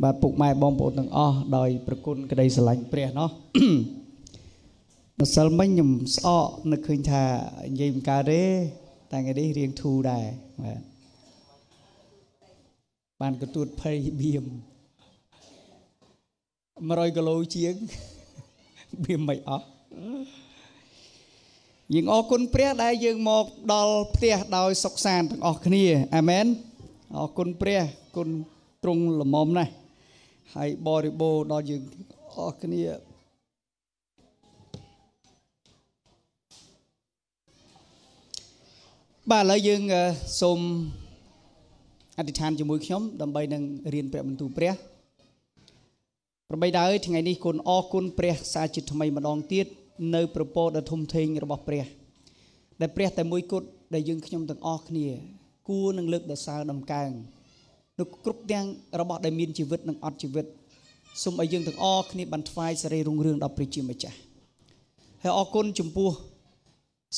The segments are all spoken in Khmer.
បាទពុកម៉ែបងប្អូនទាំងអស់ដោយប្រគុណក្តីស្រឡាញ់ព្រះណោះម្សិលមិញខ្ញុំស្អកនឹកឃើញថានិយាយមិនកើតទេតែថ្ងៃនេះរៀងធូរដែរបាទបានកទួតភ័យបៀម100គីឡូជាងបៀមមិនអស់យើងអរគុណព្រះដែលយើងមកដល់ផ្ទះដោយសុខសាន្តទាំងអស់គ្នាអាមែនអរគុណព្រះគុណទ្រង់ល្មមណាស់ ហើយបរិបូរដល់យើងអស់គ្នាបាទឥឡូវយើងសូមអធិដ្ឋានជាមួយខ្ញុំដើម្បីនឹងរៀនព្រះបន្ទូលព្រះប្របីដែរថ្ងៃនេះគុណអរគុណព្រះសាជាថ្មីម្ដងទៀតនៅប្រពោដ៏ធំធេងរបស់ព្រះ ដែលព្រះតែមួយគត់ដែលយើងខ្ញុំទាំងអស់គ្នា គួរនឹងលើកដសើរដំកើង នៅគ្រប់ទាំងរបស់ដែលមានជីវិតនិងអត់ជីវិតសូមឲ្យយើងទាំងអស់គ្នាបានថ្វាយសេរីរុងរឿងដល់ព្រះជាម្ចាស់ហើយអរគុណចំពោះ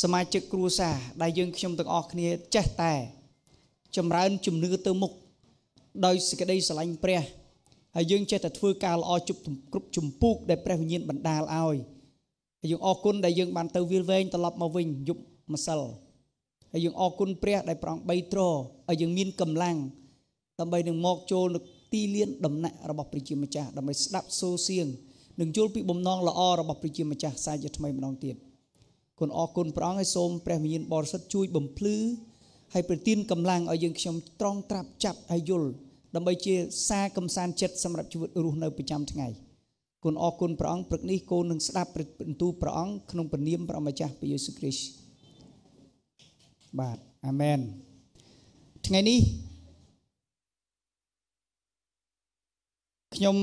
សមាជិកគ្រួសារដែលយើងខ្ញុំទាំងអស់គ្នាចេះតែ ចម្រើនជំនឿទៅមុខដោយសេចក្តីស្រឡាញ់ព្រះហើយយើងចេះតែធ្វើការល្អជប់គ្រប់ជំពូកដែលព្រះវិញ្ញាណបណ្ដាលឲ្យហើយយើងអរគុណដែលយើងបានទៅវាលវែងត្រឡប់មកវិញយប់ម្សិលហើយយើងអរគុណព្រះដែលប្រង3ត្រឲ្យយើងមានកម្លាំង ដើម្បីនឹងមកចូលនៅទីលានដំណាក់របស់ព្រះជាម្ចាស់ដើម្បីស្ដាប់សូរសៀងនិងយល់ពីបំណងល្អរបស់ព្រះជាម្ចាស់សាជាថ្មីម្ដងទៀតគុណអរគុណព្រះអង្គឲ្យសូមព្រះវិញ្ញាណបរិសុទ្ធជួយបំភ្លឺហើយប្រទានកម្លាំងឲ្យយើងខ្ញុំត្រង់ត្រាប់ចាប់ហើយយល់ដើម្បីជាសារកំសាន្តចិត្តសម្រាប់ជីវិតរស់នៅប្រចាំថ្ងៃគុណអរគុណព្រះអង្គព្រឹកនេះគូនឹងស្ដាប់បន្ទូលព្រះអង្គក្នុងព្រះនាមព្រះម្ចាស់ព្រះយេស៊ូវគ្រីស្ទបាទអាមែនថ្ងៃនេះ ខ្ញុំ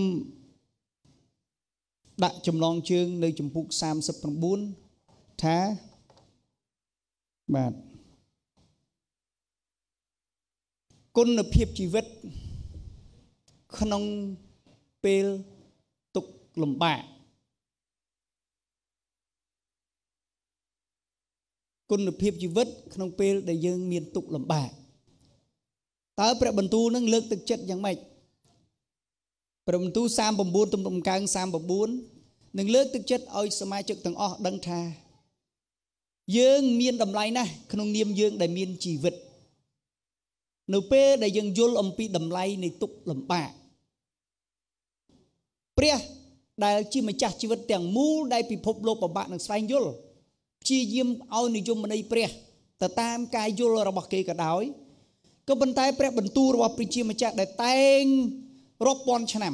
ដាក់ចំណងជើងនៅចំពុក39ថាបាទគុណភាពជីវិតក្នុងពេលទុកលំបាកគុណភាពជីវិតក្នុងពេលដែលយើងមានទុកលំបាកតើព្រះបន្ទូលនឹងលើកទឹកចិត្តយ៉ាងម៉េច ព្រះបន្ទូល39ទំនុំកើង39នឹងលើកទឹកចិត្តឲ្យសមាជិកទាំងអស់ដឹងថា យើងមានតម្លៃណាស់ក្នុងនាមយើងដែលមានជីវិតនៅពេលដែលយើងយល់អំពីតម្លៃនៃទុកលំបាកព្រះដែលជាម្ចាស់ជីវិតទាំងមូលដែលពិភពលោកពិបាកនឹងស្វែងយល់ព្យាយាមឲ្យនិយមន័យព្រះទៅតាមការយល់របស់គេក៏ដោយក៏ប៉ុន្តែព្រះបន្ទូលរបស់ព្រះជាម្ចាស់ដែលតែង រាប់ពាន់ឆ្នាំ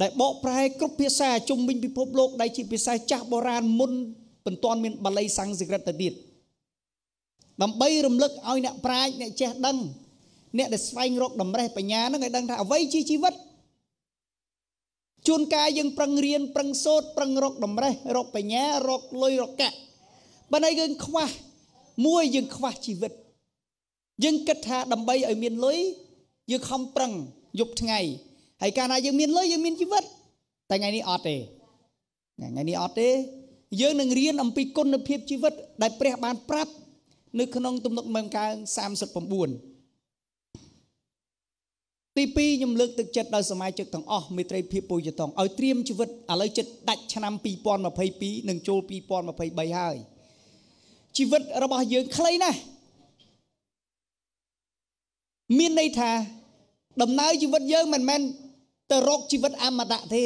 ដែលបកប្រែគ្រប់ភាសាជុំវិញពិភពលោកដែលជាភាសាចាស់បុរាណមុនមិនទាន់មានបាលីសំស្ក្រឹតទៅទៀតដើម្បីរំលឹកឲ្យអ្នកប្រាជ្ញអ្នកចេះដឹងអ្នកដែលស្វែងរកតម្រេះបញ្ញានឹងឲ្យដឹងថាអ្វីជាជីវិតជួនកាលយើងប្រឹងរៀនប្រឹងសូត្រប្រឹងរកតម្រេះរកបញ្ញារកលុយរកកាក់បើតែយើងខ្វះមួយយើងខ្វះជីវិតយើងគិតថាដើម្បីឲ្យមានលុយយើងខំប្រឹង យប់ថ្ងៃហើយកាលណាយើងមានលុយយើងមានជីវិតតែថ្ងៃនេះអត់ទេថ្ងៃនេះអត់ទេយើងនឹងរៀនអំពីគុណភាពជីវិតដែលព្រះបានប្រាប់នៅក្នុងទំនុកមើលកើង39ទី2ខ្ញុំលើកទឹកចិត្តដល់សមាជិកទាំងអស់មេត្រីភាពពុយតងឲ្យត្រៀមជីវិតឥឡូវចិត្តដាច់ឆ្នាំ2022និងចូល2023ហើយជីវិតរបស់យើងខ្លីណាស់មានន័យថា ដំណើរជីវិតយើងមិនមែនទៅរកជីវិតអមតៈទេ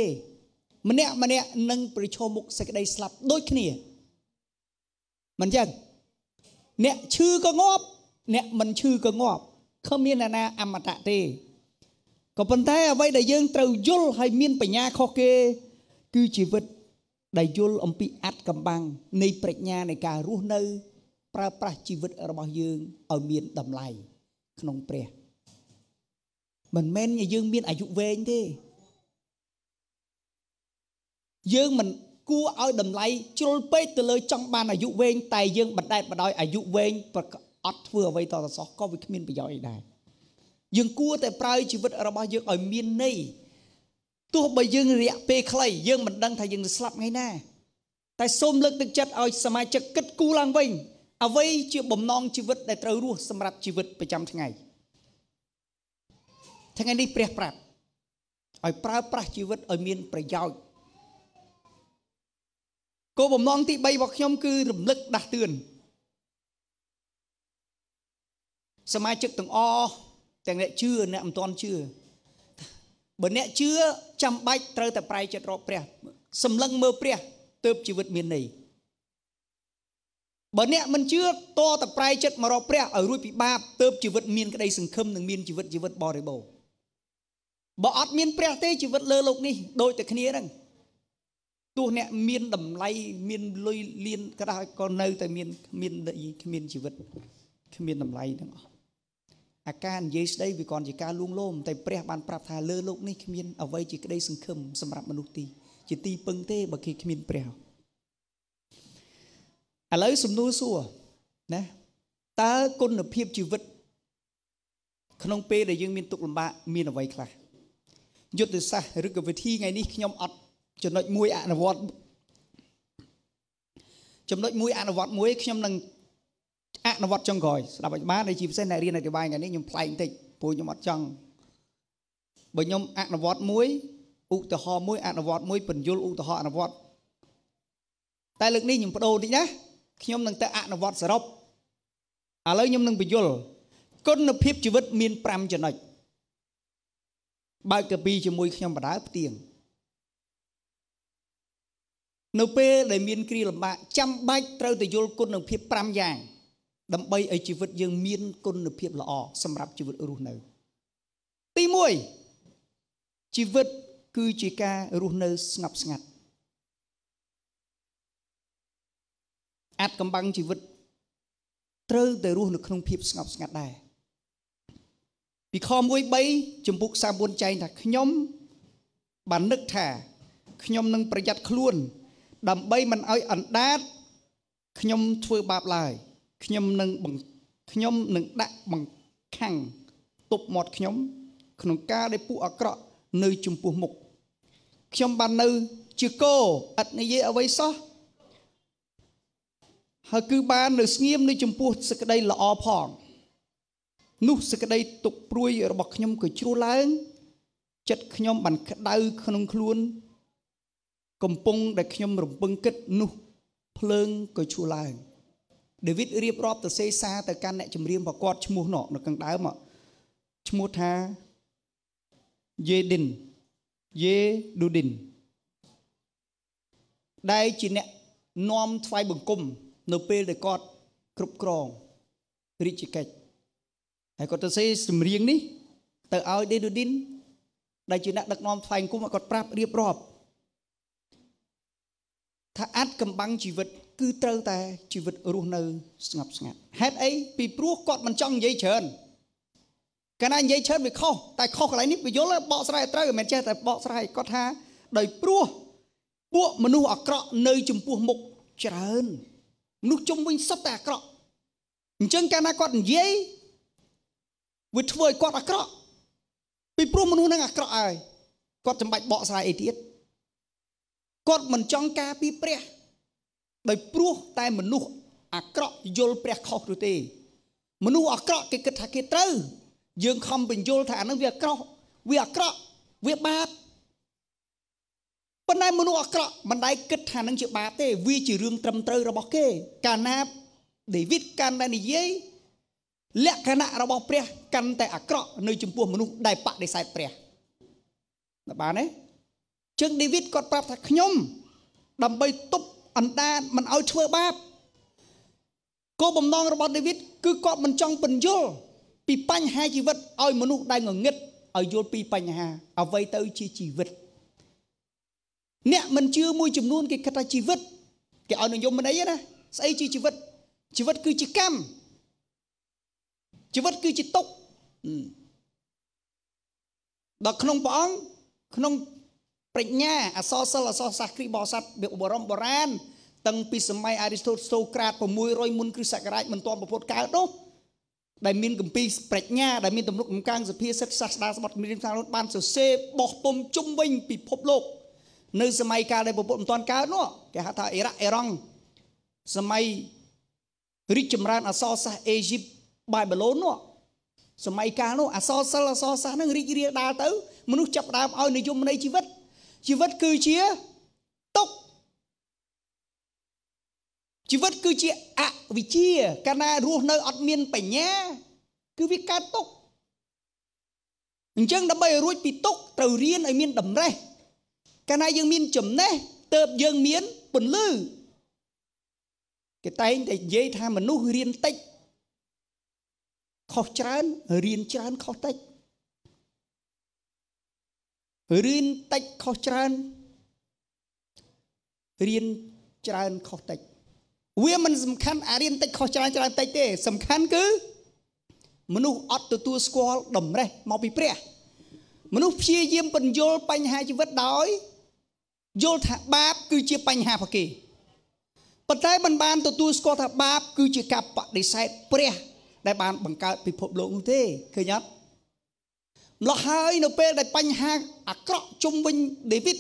ម្នាក់ម្នាក់នឹងប្រឈមមុខសេចក្តីស្លាប់ដូចគ្នាមិនចឹងអ្នកឈឺក៏ងាប់អ្នកមិនឈឺក៏ងាប់គ្មានអ្នកណាអមតៈទេក៏ប៉ុន្តែអ្វីដែលយើងត្រូវយល់ហើយមានបញ្ញាខុសគេ គឺជីវិតដែលយល់អំពីអត្តកម្បាំងនៃប្រាជ្ញានៃការរស់នៅ ប្រើប្រាស់ជីវិតរបស់យើងឲ្យមានតម្លៃក្នុងព្រះ មិនមែនយើងមានអាយុវែងទេយើងមិនគួរឲ្យតម្លៃជ្រុលពេកទៅលើចង់បានអាយុវែងតែយើងបណ្ដែតបណ្ដោយអាយុវែងអត់ធ្វើអ្វីតទៅសោះក៏វាគ្មានប្រយោជន៍អីដែរយើងគួរតែប្រើជីវិតរបស់យើងឲ្យមានន័យទោះបីយើងរយៈពេលខ្លីយើងមិនដឹងថាយើងនឹងស្លាប់ថ្ងៃណាតែសូមលើកទឹកចិត្តឲ្យសមាជិកគិតគូរឡើងវិញអ្វីជាបំណងជីវិតដែលត្រូវរស់សម្រាប់ជីវិតប្រចាំថ្ងៃ ថ្ងៃនេះព្រះប្រាប់ឲ្យប្រើប្រាស់ជីវិតឲ្យមានប្រយោជន៍គោលបំណងទី3របស់ខ្ញុំគឺរំលឹកដាស់តឿនសមាជិកទាំងអស់ទាំងអ្នកជឿអ្នកមិនទាន់ជឿបើអ្នកជឿចាំបាច់ត្រូវតែប្រែចិត្តរកព្រះសម្លឹងមើលព្រះទើបជីវិតមានន័យបើអ្នកមិនជឿតតប្រែចិត្តមករកព្រះឲ្យរួចពីបាបទើបជីវិតមានក្តីសង្ឃឹមនិងមានជីវិតជីវិតបរិបូរណ៍ បើអត់មានព្រះទេជីវិតលើលោកនេះដូចតែគ្នាហ្នឹងទោះអ្នកមានតម្លៃមានលុយលៀនក៏ដោយក៏នៅតែមានគ្មានគ្មានជីវិតគ្មានតម្លៃទាំងអស់អាការនិយាយស្ដីវាគាត់ជាការលួងលោមតែព្រះបានប្រាប់ថាលើលោកនេះគ្មានអ្វីជាក្តីសង្ឃឹមសម្រាប់មនុស្សទីជាទីពឹងទេបើគេគ្មានព្រះឥឡូវសំណួរសួរណាតើគុណភាពជីវិតក្នុងពេលដែលយើងមានទុក្ខលំបាកមានអ្វីខ្លះ យុទ្ធសាស្ត្រឬក៏វិធីថ្ងៃនេះខ្ញុំអត់ចំណុចមួយអនុវត្តចំណុចមួយអនុវត្តមួយខ្ញុំនឹងអនុវត្តចុងក្រោយស្ដាប់ឲ្យបានហើយជាពិសេសអ្នករៀនអធិប្បាយថ្ងៃនេះខ្ញុំប្លែកបន្តិចព្រោះខ្ញុំអត់ចង់បើខ្ញុំអនុវត្តមួយឧទាហរណ៍មួយអនុវត្តមួយបញ្យលឧទាហរណ៍អនុវត្តតែលើកនេះខ្ញុំបដូរតិចណាខ្ញុំនឹងទៅអនុវត្តសរុបឥឡូវខ្ញុំនឹងបញ្យលគុណភាពជីវិតមាន5ចំណុច បើកកាពីជាមួយខ្ញុំបដើផ្ទៀងនៅពេលដែលមានគ្រាលំបាកចាំបាច់ត្រូវតែយល់គុណភាព5យ៉ាង ដើម្បីឲ្យជីវិតយើងមានគុណភាពល្អសម្រាប់ជីវិតរស់នៅ ទី1ជីវិតគឺជាការរស់នៅស្ងប់ស្ងាត់អាចកំបាំងជីវិត ត្រូវតែរស់នៅក្នុងភាពស្ងប់ស្ងាត់ដែរ ពីខ1 3ចំពុក34ចែងថាខ្ញុំបាននឹកថាខ្ញុំនឹងប្រយ័ត្នខ្លួន ដើម្បីមិនឲ្យអណ្ដាតខ្ញុំធ្វើបាបឡើយខ្ញុំនឹងខ្ញុំនឹងដាក់បង្ខាំងទប់មាត់ខ្ញុំ ក្នុងការដែលពួកអាក្រក់នៅចំពោះមុខខ្ញុំបាននៅជាគោឥតនិយាយអ្វីសោះហើយគឺបាននៅស្ងៀមនៅចំពោះសក្តីល្អផង នោះសក្តីទុកព្រួយរបស់ខ្ញុំក៏ជ្រុះឡើង ចិត្តខ្ញុំបានក្តៅក្នុងខ្លួន កំពុងដែលខ្ញុំរំពឹងគិតនោះភ្លើងក៏ឈួឡើង ដាវីតរៀបរាប់ទៅសេសាទៅកាន់អ្នកចម្រៀងប្រកបឈ្មោះនោះនៅខាងដើមឈ្មោះថាយេឌិនយេឌូឌិនដែលជាអ្នកនាំថ្វាយបង្គំ នៅពេលដែលគាត់គ្រប់គ្រងរាជកិច្ច ហើយគាត់ទៅសេសម្រៀងនេះទៅឲ្យដេដូឌីនដែលជាអ្នកដឹកនាំថ្វាយបង្គំគាត់ប្រាប់រៀបរាប់ថាអាចកំបាំងជីវិត គឺត្រូវតែជីវិតរស់នៅស្ងប់ស្ងាត់ហេតុអីពីព្រោះគាត់មិនចង់និយាយច្រើនកាលណានិយាយច្រើនវាខុសតែខុសកន្លែងនេះវាយល់បកស្រាយត្រូវមិនមែនចេះតែបកស្រាយគាត់ថាដោយព្រោះពួកមនុស្សអាក្រក់នៅចំពោះមុខច្រើនមនុស្សជុំវិញសុទ្ធតែអាក្រក់អញ្ចឹងកាលណាគាត់និយាយ វាធ្វើឲ្យគាត់អាក្រក់ពីព្រោះមនុស្សនឹងអាក្រក់ហើយគាត់ចាំបាច់បកស្រាយអីទៀតគាត់មិនចង់ការពីព្រះដោយព្រោះតែមនុស្សអាក្រក់យល់ព្រះខុសឬទេ មនុស្សអាក្រក់គេគិតថាគេត្រូវយើងខំបញ្យល់ថាអានឹងវាអាក្រក់វាអាក្រក់វាបាបប៉ុន្តែមនុស្សអាក្រក់មិនដែលគិតថានឹងជាបាបទេវាជារឿងត្រឹមត្រូវរបស់គេ កាលណាដេវីតកាន់តែនិយាយ លក្ខណៈរបស់ព្រះកាន់តែអាក្រក់នៅចំពោះមនុស្សដែលបដិសេធព្រះបានទេជើងដេវីតគាត់ប្រាប់ថាខ្ញុំដើម្បីទប់អណ្ដាតមិនឲ្យធ្វើបាបគោលបំណងរបស់ដេវីតគឺគាត់មិនចង់បញ្យល់ពីបញ្ហាជីវិតឲ្យមនុស្សដែលងងឹតឲ្យយល់ពីបញ្ហាអ្វីទៅជាជីវិតអ្នកមិនជឿមួយចំនួនគេគិតថាជីវិតគេឲ្យនិយមមិនអីណាស្អីជាជីវិតជីវិតគឺជាកម្ម ជីវិតគឺជាទុកដល់ក្នុងព្រះអង្គក្នុងប្រាជ្ញាអសរសិលអសរសាស្ត្រគ្រីបោសាស្ត្របរមបុរាណតាំងពីសម័យអេរីស្តូតសូក្រាត600មុនគ្រិស្តសករាជមិនទាន់ប្រពុតកើតនោះដែលមានកម្ពីប្រាជ្ញាដែលមានទំនុកកំកាំងសភាសិទ្ធសាស្ត្រាសម្បត្តិមានថាបានសរសេរបោះពុំជុំវិញពិភពលោកនៅសម័យកាលដែលប្រពុតមិនទាន់កើតនោះគេហៅថាអ៊ីរ៉ាក់អេរ៉ង់សម័យរីកចម្រើនអសរសាស្ត្រអេស៊ីប បាប៊ីឡូននោះសម័យកាលនោះអសរសិលអសរសាស្ត្រនឹងរីករាលដាលទៅមនុស្សចាប់ដើមឲ្យនិយមនៃជីវិតជីវិតគឺជាទុកជីវិតគឺជាអវិជ្ជាកាលណារស់នៅអត់មានបញ្ញា គឺវាកើតទុកអញ្ចឹងដើម្បីឲ្យរួចពីទុកត្រូវរៀនឲ្យមានតម្រេះកាលណាយើងមានចំណេះទៅយើងមានពន្លឺគេតែងតែនិយាយថាមនុស្សរៀនតិច ខុសច្រើនរៀនច្រើនខុសតិចរៀនតិចខុសច្រើនរៀនច្រើនខុសតិចវាមិនសំខាន់អារៀនតិចខុសច្រើនច្រើនតិចទេសំខាន់គឺមនុស្សអត់ទទួលស្គាល់តម្រេះមកពីព្រះ មនុស្សព្យាយាមបញ្យល់បញ្ហាជីវិតដោយយល់ថាបាប គឺជាបញ្ហាប្រគេប៉ុន្តែមិនបានទទួលស្គាល់ថាបាប គឺជាការបដិសេធព្រះ ដែលបានបង្កើតពិភពលោកនោះទេឃើញអត់ម្លោះហើយនៅពេលដែលបញ្ហាអាក្រក់ជុំវិញដេវីត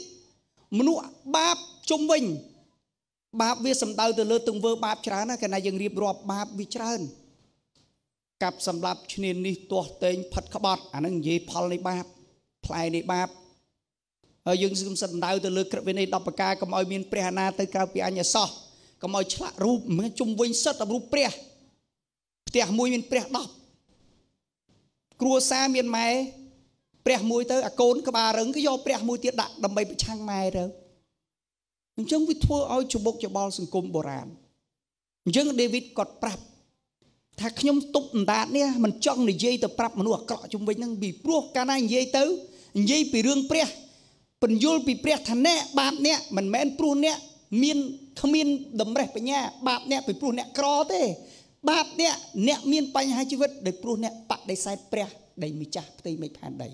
មនុស្សបាបជុំវិញបាបវាសំដៅទៅលើទង្វើបាបច្រើនណាកាលណាយើងរៀបរាប់បាបវាច្រើនកាប់សម្លាប់ឈ្នាននេះទាស់តែងផិតក្បត់អានឹងនិយាយផលនៃបាបផ្លែនៃបាបហើយយើងសំដៅទៅលើក្រឹតវិន័យ10ប្រការកុំឲ្យមានព្រះអាណាទៅក្រៅពីអញ្ញសោះកុំឲ្យឆ្លាក់រូបជុំវិញសិតរូបព្រះ ផ្ទះមួយមានព្រះ10គ្រួសារមានម៉ែព្រះមួយទៅអាកូនក្បាលរឹងក៏យកព្រះមួយទៀតដាក់ដើម្បីប្រឆាំងម៉ែទៅអញ្ចឹងវាធ្វើឲ្យច្បុកច្បល់សង្គមបុរាណអញ្ចឹងដេវីតគាត់ប្រាប់ថាខ្ញុំទប់អណ្ដាតនេះមិនចង់និយាយទៅប្រាប់មនុស្សអាក្រក់ជំវិញហ្នឹងពីព្រោះកាលណានិយាយទៅនិយាយពីរឿងព្រះពន្យល់ពីព្រះថាអ្នកបាបអ្នកមិនមែនព្រោះអ្នកមានគ្មានតម្រេះបញ្ញាបាបអ្នកពីព្រោះអ្នកក្រទេ បាបអ្នកអ្នកមានបញ្ហាជីវិតដោយព្រោះអ្នកបដិសេធព្រះដែលម្ចាស់ផ្ទៃមេឃផែនដី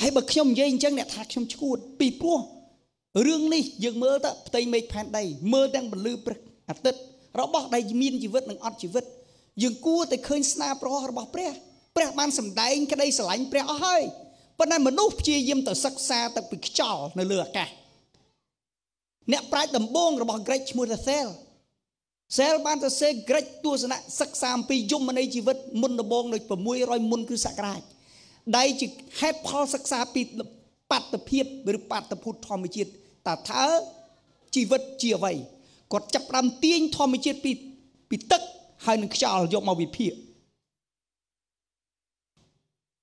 ហើយបើខ្ញុំនិយាយអញ្ចឹងអ្នកថាខ្ញុំឈួតពីព្រោះរឿងនេះយើងមើលទៅផ្ទៃមេឃផែនដីមើលទាំងពលឺព្រះអាទិត្យរបស់ដែលមានជីវិតនិងអត់ជីវិតយើងគួរតែឃើញស្នាប្រោះរបស់ព្រះព្រះបានសម្ដែងក្តីស្រឡាញ់ព្រះអស់ហើយប៉ុន្តែមនុស្សព្យាយាមទៅសិក្សាទៅពីខ្យល់នៅលើអាកាសអ្នកប្រាជ្ញដំបងរបស់ក្រិចឈ្មោះថា សេលសេលបានសរសេរក្រិចទស្សនៈសិក្សាអំពីយមន័យជីវិតមុនដំបងនៅ600មុនគ្រិស្តសករាជដែលជាហេតុផលសិក្សាពីបត្តភាពឬបត្តភូតធម្មជាតិតើតើជីវិតជាអ្វីគាត់ចាប់ផ្ដើមទាញធម្មជាតិពីពីទឹកហើយនឹងខ្យល់យកមកវិភាគ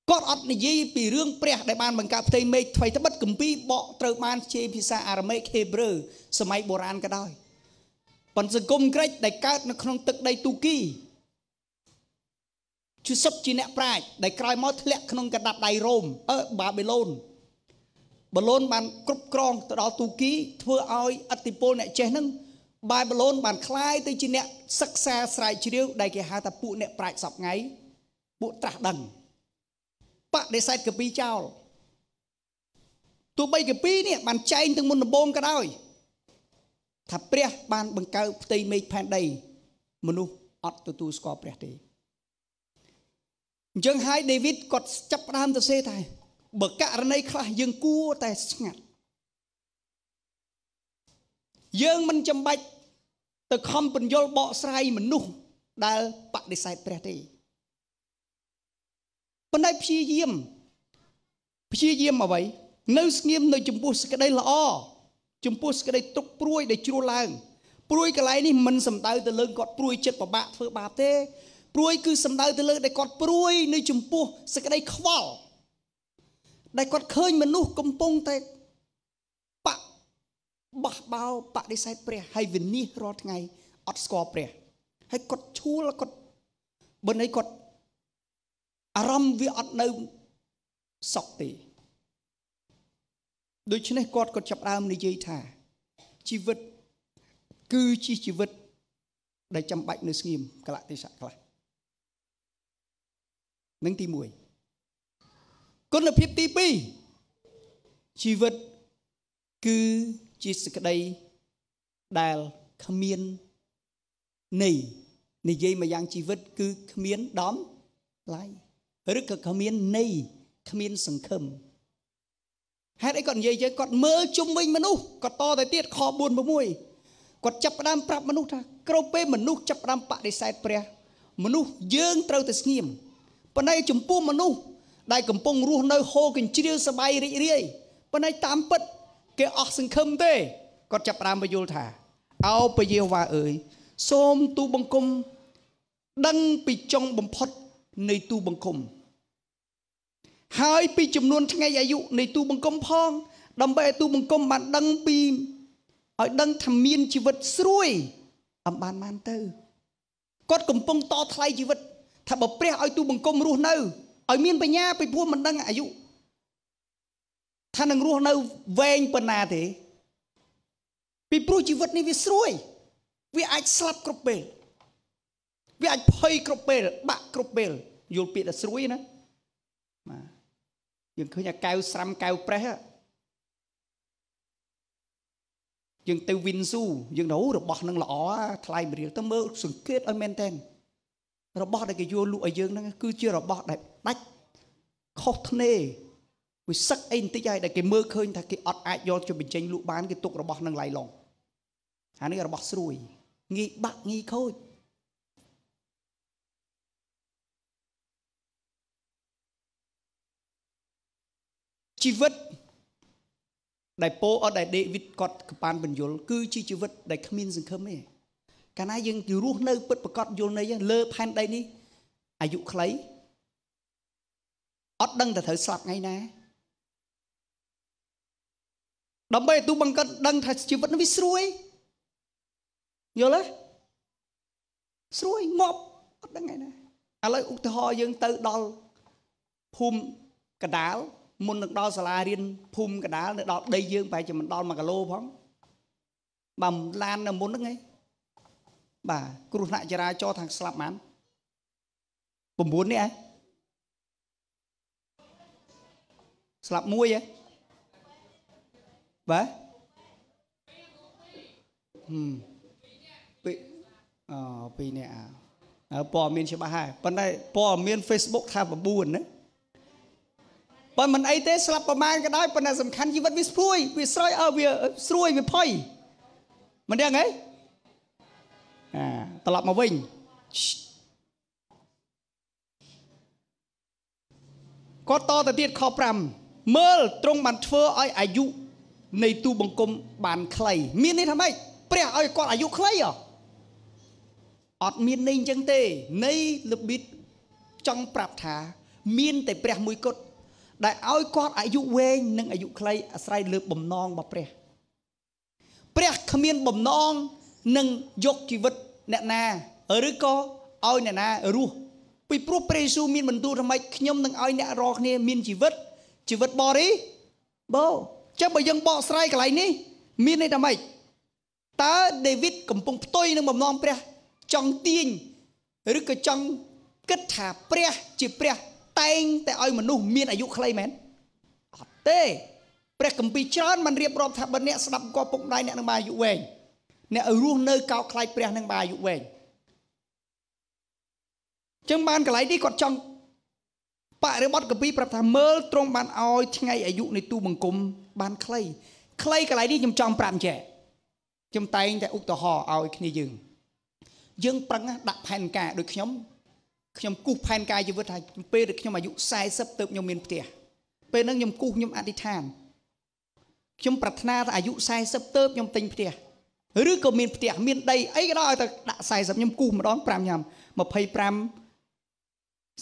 គាត់អត់និយាយពីរឿងព្រះដែលបានបង្កើតផ្ទៃមេឃថ្មីត្បិតគម្ពីរបកត្រូវបានជាភាសាអារ៉ាមេកហេប្រឺសម័យបុរាណក៏ដោយ ប៉ុន្តែសង្គមក្រិចដែលកើតនៅក្នុងទឹកដីទូគីជាសុទ្ធជាអ្នកប្រាជ្ញដែលក្រោយមកធ្លាក់ក្នុងកណ្ដាប់ដៃរ៉ូមអឺបាប៊ីឡូនបាឡូនបានគ្រប់គ្រងទៅដល់ទូគី ធ្វើឲ្យអធិពលអ្នកចេះហ្នឹងបាប៊ីឡូនបានคล้ายទៅជាអ្នកសិក្សាស្រាវជ្រាវដែលគេហៅថាពួកអ្នកប្រាជ្ញសពថ្ងៃពួកត្រាស់ដឹងបដិសេធកពីចោលទោះបីកពីនេះបានចែងទាំងមុនដំបូងក៏ដោយ ថាព្រះបានបង្កើតផ្ទៃមេឃផែនដី មនុស្សអត់ទទួលស្គាល់ព្រះទេអញ្ចឹងហើយដេវីតគាត់ចាប់ផ្ដើមទៅសេថាបើករណីខ្លះយើងគួរតែស្ងាត់យើងមិនចាំបាច់ទៅខំបញ្យលបកស្រាយមនុស្សដែលបដិសេធព្រះទេប៉ុន្តែព្យាយាមព្យាយាមអ្វី នៅស្ងៀមនៅចំពោះសក្តីល្អ ចំពោះសក្តីទុកព្រួយដែលជ្រួលឡើងព្រួយកន្លែងនេះមិនសំដៅទៅលើគាត់ព្រួយចិត្តពិបាកធ្វើបាបទេព្រួយគឺសំដៅទៅលើដែលគាត់ព្រួយនៅចំពោះសក្តីខ្វល់ដែលគាត់ឃើញមនុស្សកំពុងតែបបោះបោបដិសេធព្រះហើយវិនិច្ឆ័យរាល់ថ្ងៃអត់ស្គាល់ព្រះហើយគាត់ឈួលគាត់បើន័យគាត់អារម្មណ៍វាអត់នៅសុខទេ ដូច្នេះគាត់ក៏ចាប់ដើមនិយាយថាជីវិតគឺជាជីវិត ដែលចាំបាច់នៅស្ងៀមកលៈទេសៈខ្លះនឹងទី1គុណភាពទី2ជីវិតគឺជាសក្តីដែលគ្មានន័យនិយាយមកយ៉ាងជីវិត គឺគ្មានដំឡៃឬក៏គ្មានន័យគ្មានសង្ឃឹម ហេតុអីគាត់និយាយចឹងគាត់មើលជុំវិញមនុស្សគាត់តទៅទៀតខ4 6គាត់ចាប់ផ្ដើមប្រាប់មនុស្សថាក្រោយពេលមនុស្សចាប់ផ្ដើមបដិសេធព្រះ មនុស្សយើងត្រូវតែស្ងៀមប៉ុន្តែចំពោះមនុស្សដែលកំពុងរស់នៅហូរកញ្ជ្រៀវសបាយរីករាយប៉ុន្តែតាមពិតគេអស់សង្ឃឹមទេគាត់ចាប់ផ្ដើមបញ្យល់ថាអោពយាវ៉ាអើយសូមទូបង្គំដឹងពីចុងបំផុតនៃទូបង្គំ ហើយពីចំនួនថ្ងៃអាយុនៃទូបង្គំផង ដើម្បីឲ្យទូបង្គំបានដឹងពីឲ្យដឹងថាមានជីវិតស្រួយអំបានបានទៅគាត់កំពុងតថ្លៃជីវិតថាបើព្រះឲ្យទូបង្គំរស់នៅឲ្យមានបញ្ញាពីព្រោះមិនដឹងអាយុថានឹងរស់នៅវែងប៉ុណ្ណាទេ ពីព្រោះជីវិតនេះវាស្រួយ វាអាចស្លាប់គ្រប់ពេលវាអាចភ័យគ្រប់ពេល បាក់គ្រប់ពេលយល់ពាក្យថាស្រួយណាបាទ យើងឃើញអាកែវស្រាំកែវប្រេះយើងទៅវិនស៊ូយើងទៅរបស់នឹងល្អថ្លៃម្រៀលទៅមើលសង្កេតឲ្យមែនតែនរបស់ដែលគេយកលក់ឲ្យយើងហ្នឹងគឺជារបស់ដែលដាច់ខុសធ្នេវាសឹកអីបន្តិចហើយដែលគេមើលឃើញថាគេអត់អាចយកទៅបញ្ចេញលក់បានគេទុករបស់នឹងឡៃឡងអានេះរបស់ស្រួយងាយបាក់ងាយខូច ជីវិតដែលពោអត់ដែលដេវីតគាត់កប៉ានបញ្យលគឺជាជីវិតដែលគ្មានសង្ឃឹមទេកាលណាយើងរស់នៅពិតប្រកបយល់ន័យលើផែនដីនេះអាយុខ្លីអត់ដឹងតែត្រូវស្លាប់ថ្ងៃណាដើម្បីទូបង្កើតដឹងថាជីវិតនេះវាស្រួយយល់ទេស្រួយងាប់អត់ដឹងថ្ងៃណាឥឡូវឧទាហរណ៍យើងទៅដល់ភូមិកដាល មុននឹងដល់សាលារៀនភូមិកដាលនៅដល់ដីយើងប្រហែលជាមិនដល់1គីឡូផងបើឡាននៅមុនហ្នឹងឯងបាទគ្រោះថ្នាក់ចរាចរណ៍ខាងស្លាប់បាន9នេះឯងស្លាប់មួយហ៎បាទហឹមពីអូពីរនេះអើព័ត៌មានច្បាស់ហើយប៉ុន្តែព័ត៌មាន Facebook ថា9ណា បើមិនអីទេស្លាប់ប្រមាណក៏ដោយប៉ុន្តែសំខាន់ជីវិតវាស្រួយវាស្រោយអើវាស្រួយវាផុយមិនដឹងហីអាត្រឡប់មកវិញគាត់តទៅទៀតខ5មើលទ្រង់បានធ្វើឲ្យអាយុនៃទូបង្គំបានខ្លីមានន័យថាម៉េចព្រះឲ្យគាត់អាយុខ្លីហ៎អត់មានន័យអញ្ចឹងទេនៃលបិតចង់ប្រាប់ថា មានតែព្រះមួយគត់ ដែលឲ្យគាត់អាយុវែងនិងអាយុខ្លីអាស្រ័យលើបំណងរបស់ព្រះព្រះគ្មានបំណងនឹងយកជីវិតអ្នកណាឬក៏ឲ្យអ្នកណារស់ពីព្រោះព្រះយេស៊ូវមានបន្ទូលថាម៉េចខ្ញុំនឹងឲ្យអ្នករាល់គ្នាមានជីវិតជីវិតបរិបូរចាំបើយើងបកស្រាយកន្លែងនេះ មានន័យថាម៉េចតើដេវីតកំពុងផ្ទុយនឹងបំណងព្រះចង់ទាញឬក៏ចង់គិតថាព្រះជាព្រះ តែងតែឲ្យមនុស្សមានអាយុខ្លីមែនអត់ទេព្រះគម្ពីរច្រើនបានរៀបរាប់ថាបើអ្នកស្ដាប់គាត់ពុកម្ដាយអ្នកនឹងបានអាយុវែងអ្នកឲ្យរស់នៅកោតខ្លាចព្រះនឹងបានអាយុវែងចឹងបានកន្លែងនេះគាត់ចង់បរិបត្តិកពីប្រាប់ថាមើលទ្រង់បានឲ្យថ្ងៃអាយុនៃទូបង្គំបានខ្លីខ្លីកន្លែងនេះខ្ញុំចង់ប្រាប់ចេះខ្ញុំតែងតែឧទាហរណ៍ឲ្យគ្នាយើងយើងប្រឹងដាក់ផែនការដូចខ្ញុំ ខ្ញុំគូសផែនការជីវិតថាពេលដែលខ្ញុំអាយុ40ទៅខ្ញុំមានផ្ទះពេលហ្នឹងខ្ញុំគូសខ្ញុំអធិដ្ឋានខ្ញុំប្រាថ្នាថាអាយុ40ទៅខ្ញុំទិញផ្ទះឬក៏មានផ្ទះមានដីអីក៏ដោយឲ្យតែដាក់40ខ្ញុំគូសម្ដង5ញ៉ាំ25 30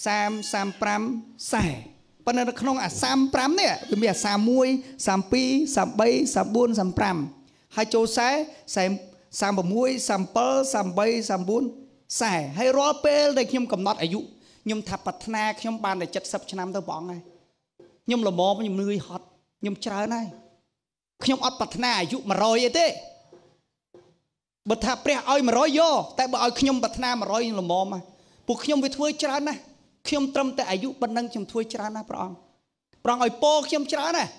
35 40ប៉ុន្តែនៅក្នុងអា35នេះវាមានអា31 32 33 34 35ហើយចូល40 36 37 38 39 40ហើយរាល់ពេលដែលខ្ញុំកំណត់អាយុខ្ញុំថាប្រាថ្នាខ្ញុំបានតែ70ឆ្នាំទៅព្រះអង្គហើយខ្ញុំល្មមខ្ញុំនឿយហត់ខ្ញុំច្រើនហើយខ្ញុំអត់ប្រាថ្នាអាយុ100ទេបើថាព្រះឲ្យ100យកតែបើឲ្យខ្ញុំប្រាថ្នា100ខ្ញុំល្មមហើយពួកខ្ញុំវាធ្វើច្រើនណាស់ខ្ញុំត្រឹមតែអាយុប៉ុណ្ណឹងខ្ញុំធ្វើច្រើនណាស់ព្រះអង្គព្រះអង្គឲ្យពោខ្ញុំច្រើនណាស់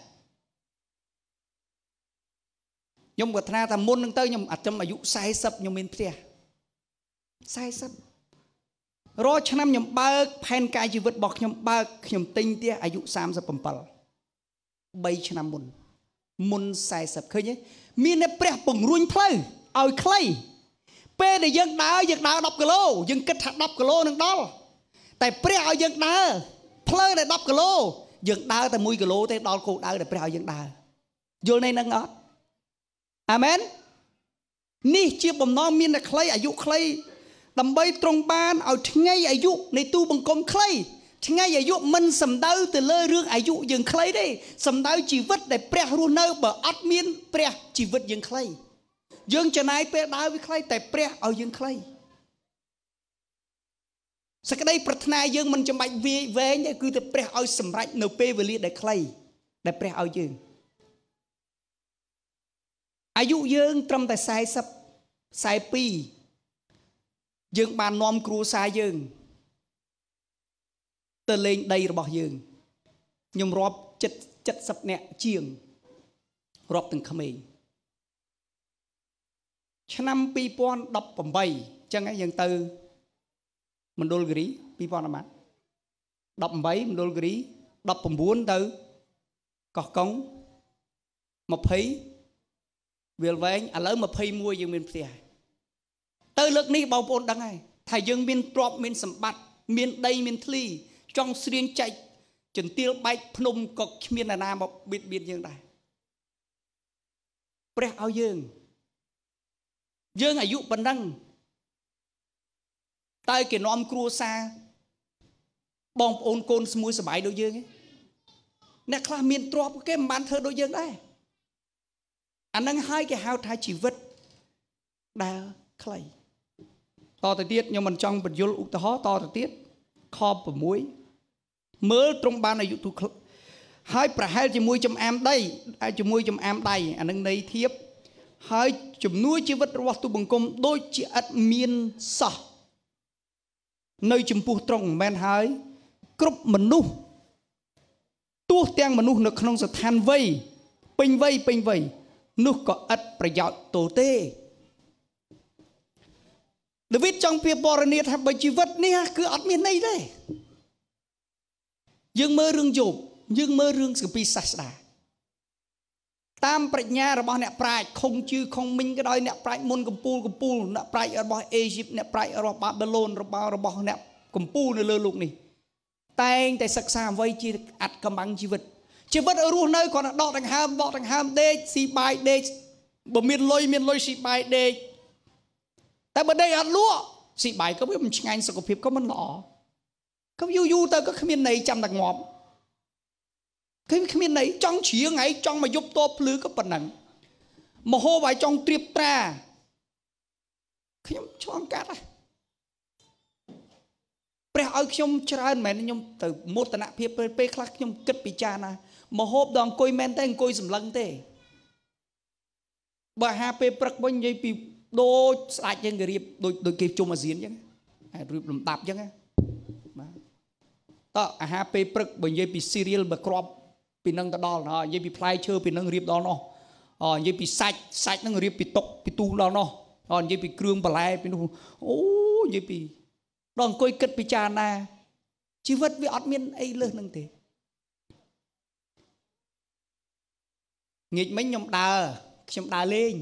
ខ្ញុំប្រាថ្នាថាមុននឹងទៅខ្ញុំអាត្រឹមអាយុ40ខ្ញុំមានផ្ទះ 40រាល់ឆ្នាំខ្ញុំបើកផែនការជីវិតរបស់ខ្ញុំបើកខ្ញុំទិញផ្ទះអាយុ37 3ឆ្នាំមុនមុន40ឃើញទេមានតែព្រះពង្រួញផ្លូវឲ្យខ្លីពេលដែលយើងដើរយើងដើរ10គីឡូយើងគិតថា10គីឡូនឹងដល់តែព្រះឲ្យយើងដើរផ្លូវដែល10គីឡូយើងដើរតែ1គីឡូទេដល់គោលដៅដែលព្រះឲ្យយើងដើរយល់ន័យហ្នឹងអត់អាមែននេះជាបំណងមានតែខ្លីអាយុខ្លី ដើម្បីទ្រង់បានឲ្យថ្ងៃអាយុនៃទូបង្គំខ្លីថ្ងៃអាយុមិនសំដៅទៅលើរឿងអាយុយើងខ្លីទេសំដៅជីវិតដែលព្រះរស់នៅបើអត់មានព្រះជីវិតយើងខ្លីយើងចំណាយពេលដើរវាខ្លីតែព្រះឲ្យយើងខ្លីសក្តីប្រាថ្នាយើងមិនចាំបាច់វាយវែងទេគឺតែព្រះឲ្យសម្រេចនៅពេលវេលាដែលខ្លីដែលព្រះឲ្យយើងអាយុយើងត្រឹមតែ40 42 យើងបាននាំគ្រួសារយើង ទៅលេងដីរបស់យើងខ្ញុំរាប់ចិត្ត70នាក់ជាងរាប់ទាំងក្មេងឆ្នាំ2018អញ្ចឹងយើងទៅមណ្ឌលគិរី2000អាម៉ាត់18មណ្ឌលគិរី19ទៅកោះកុង20វាលវែងឥឡូវ21យើងមានផ្ទះ ទៅលើកនេះបងប្អូនដឹងហើយថាយើងមានទ្រព្យមានសម្បត្តិមានដីមានធ្លីចង់ស្រៀងចែកចន្ទាលបែកភ្នំក៏គ្មានអ្នកណាមកបៀតបៀនយើងដែរព្រះឲ្យយើងយើងអាយុប៉ុណ្ណឹងតើគេនាំគ្រួសារបងប្អូនកូនស្មួយសបាយដូចយើងឯងអ្នកខ្លះមានទ្រព្យគេមិនបានធ្វើដូចយើងដែរអានឹងហើយគេហៅថាជីវិតដែលខ្លី តទៅទៀតខ្ញុំមិនចង់បញ្យលឧទាហរណ៍តទៅទៀតខ6មើលត្រង់បានអាយុទូហើយប្រហែលជាមួយចំអាមដីជាមួយចំអាមដៃអានឹងន័យធៀបហើយជំនួយជីវិតរបស់ទូបង្គំដូចជាឥតមានសោះនៅចំពោះត្រង់មិនមែនហើយគ្រប់មនុស្សទោះទាំងមនុស្សនៅក្នុងស្ថានវ័យពេញវ័យពេញវ័យនោះក៏ឥតប្រយោជន៍ទោទេ ដាវីតចង់ពៀបរនីថាបើជីវិតនេះគឺអត់មានន័យទេយើងមើលរឿងយោបយើងមើលរឿងសកពីសាស្តាតាមប្រាជ្ញារបស់អ្នកប្រាជ្ញខុងជឺខុងមីងក៏ដោយអ្នកប្រាជ្ញមុនកំពូលកំពូលអ្នកប្រាជ្ញរបស់អេស៊ីបអ្នកប្រាជ្ញរបស់បាប៊ីឡូនរបស់របស់អ្នកកំពូលនៅលើលោកនេះតែងតែសិក្សាអ្វីជាអត្តកម្បាំងជីវិតជីវិតរស់នៅគ្រាន់តែដកដង្ហើមដកដង្ហើមដេកស៊ីបាយដេកបើមានលុយមានលុយស៊ីបាយដេក តែបើដេកអត់លក់ស៊ីបាយក៏វាមិនឆ្ងាញ់សុខភាពក៏មិនល្អក៏យូរយូរទៅក៏គ្មានន័យចាំតែងាប់គឺគ្មានន័យចង់ជ្រៀងហើយចង់មកយប់តបភ្លឺក៏ប៉ុណ្ណឹងមហោបាយចង់ត្រៀបត្រាខ្ញុំឆ្លងកាត់ហ៎ព្រះឲ្យខ្ញុំច្រើនមែនខ្ញុំទៅមោទនភាពពេលខ្លះខ្ញុំគិតពិចារណាមហូបដល់អង្គុយមែនទេអង្គុយសម្លឹងទេបើអាហារពេលព្រឹកវិញនិយាយពី ដូចស្ដាច់យើងគេរៀបដូចដូចគេជុំអាស៊ានអញ្ចឹងរៀបលំដាប់អញ្ចឹងបាទតើអាហារពេលព្រឹកបើនិយាយពី cereal បើគ្រាប់ពីនឹងទៅដល់និយាយពីផ្លែឈើពីនឹងរៀបដល់នោះអនិយាយពីសាច់សាច់នឹងរៀបពីតុកពីទូដល់នោះអនិយាយពីគ្រឿងបន្លែពីនោះអូនិយាយពីដល់អង្គុយគិតពិចារណាជីវិតវាអត់មានអីលើសនឹងទេងាកមិញខ្ញុំដើរខ្ញុំដើរលេង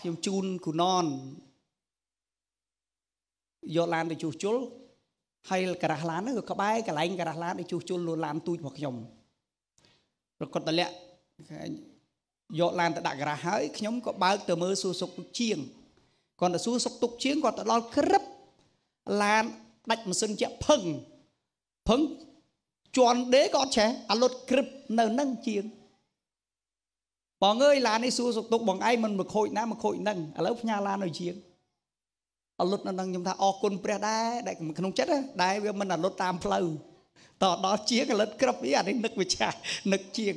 ខ្ញុំជូនគូណនយកឡានទៅជួសជុលហើយការ៉ាស់ឡានហ្នឹងក៏ក្បែរកន្លែងការ៉ាស់ឡានឲ្យជួសជុលលួឡានទូចរបស់ខ្ញុំប្រកបតលាក់យកឡានទៅដាក់ការ៉ាស់ហើយខ្ញុំក៏បើកទៅមើលសួរសុខទុកជាងគាត់ទៅសួរសុខទុកជាងគាត់ទៅដល់ក្រឹបឡានដាច់ម៉ាស៊ីនជាក់ផឹងផឹងជន់ដេក៏អត់ឆេះអាលុតក្រឹបនៅនឹងជាង បងអើយឡាននេះសួរសុខទុកបងឯងមិនមកខូចណាមកខូចនឹងឥឡូវផ្ញើឡានឲ្យជាងអលុតនៅនឹងខ្ញុំថាអរគុណព្រះដែរដែលក្នុងចិត្តដែរវាមិនអលុតតាមផ្លូវតដល់ជាងអលុតក្រឹបវាអានេះនឹកវិចានឹកជាង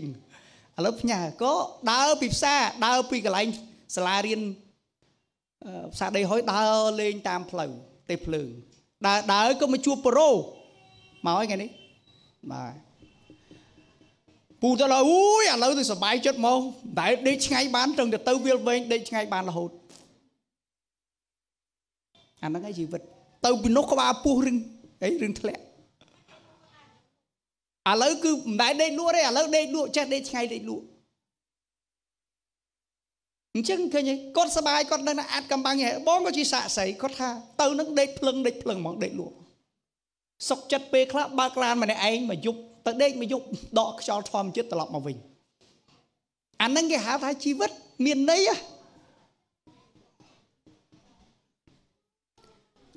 ឥឡូវផ្ញើក៏ដើរពីផ្សារដើរពីកន្លែងសាលារៀនផ្សារដីហុយដើរលេងតាមផ្លូវទេភ្លើងដើរដើរក៏មកជួបប្រូមកហើយថ្ងៃនេះបាទ ពូទៅឡើយអូយឥឡូវទៅសបាយចិត្តមកតែដេកឆ្ងាយបានត្រឹងតែទៅវាលវែងដេកឆ្ងាយបានរហូតអាហ្នឹងឯងជីវិត ទៅពីនោះក្បាលពោះរឹងអីរឹងធ្លាក់ឥឡូវគឺមិនដែលដេកលក់ទេឥឡូវដេកលក់ចេះដេកឆ្ងាយដេកលក់អញ្ចឹងឃើញគាត់សបាយគាត់នៅណាអាចកំបាំងហេបងក៏ជាសាក់សៃគាត់ថាទៅនឹងដេកភ្លឹងដេកភ្លឹងហ្មងដេកលក់សុកចិត្តពេលខ្លះបើកឡានម្នាក់ឯងមកយប់ ទៅដេកមកយប់ដកខ្យល់ធម្មជាតិត្រឡប់មកវិញអាហ្នឹងគេហៅថាជីវិតមានន័យ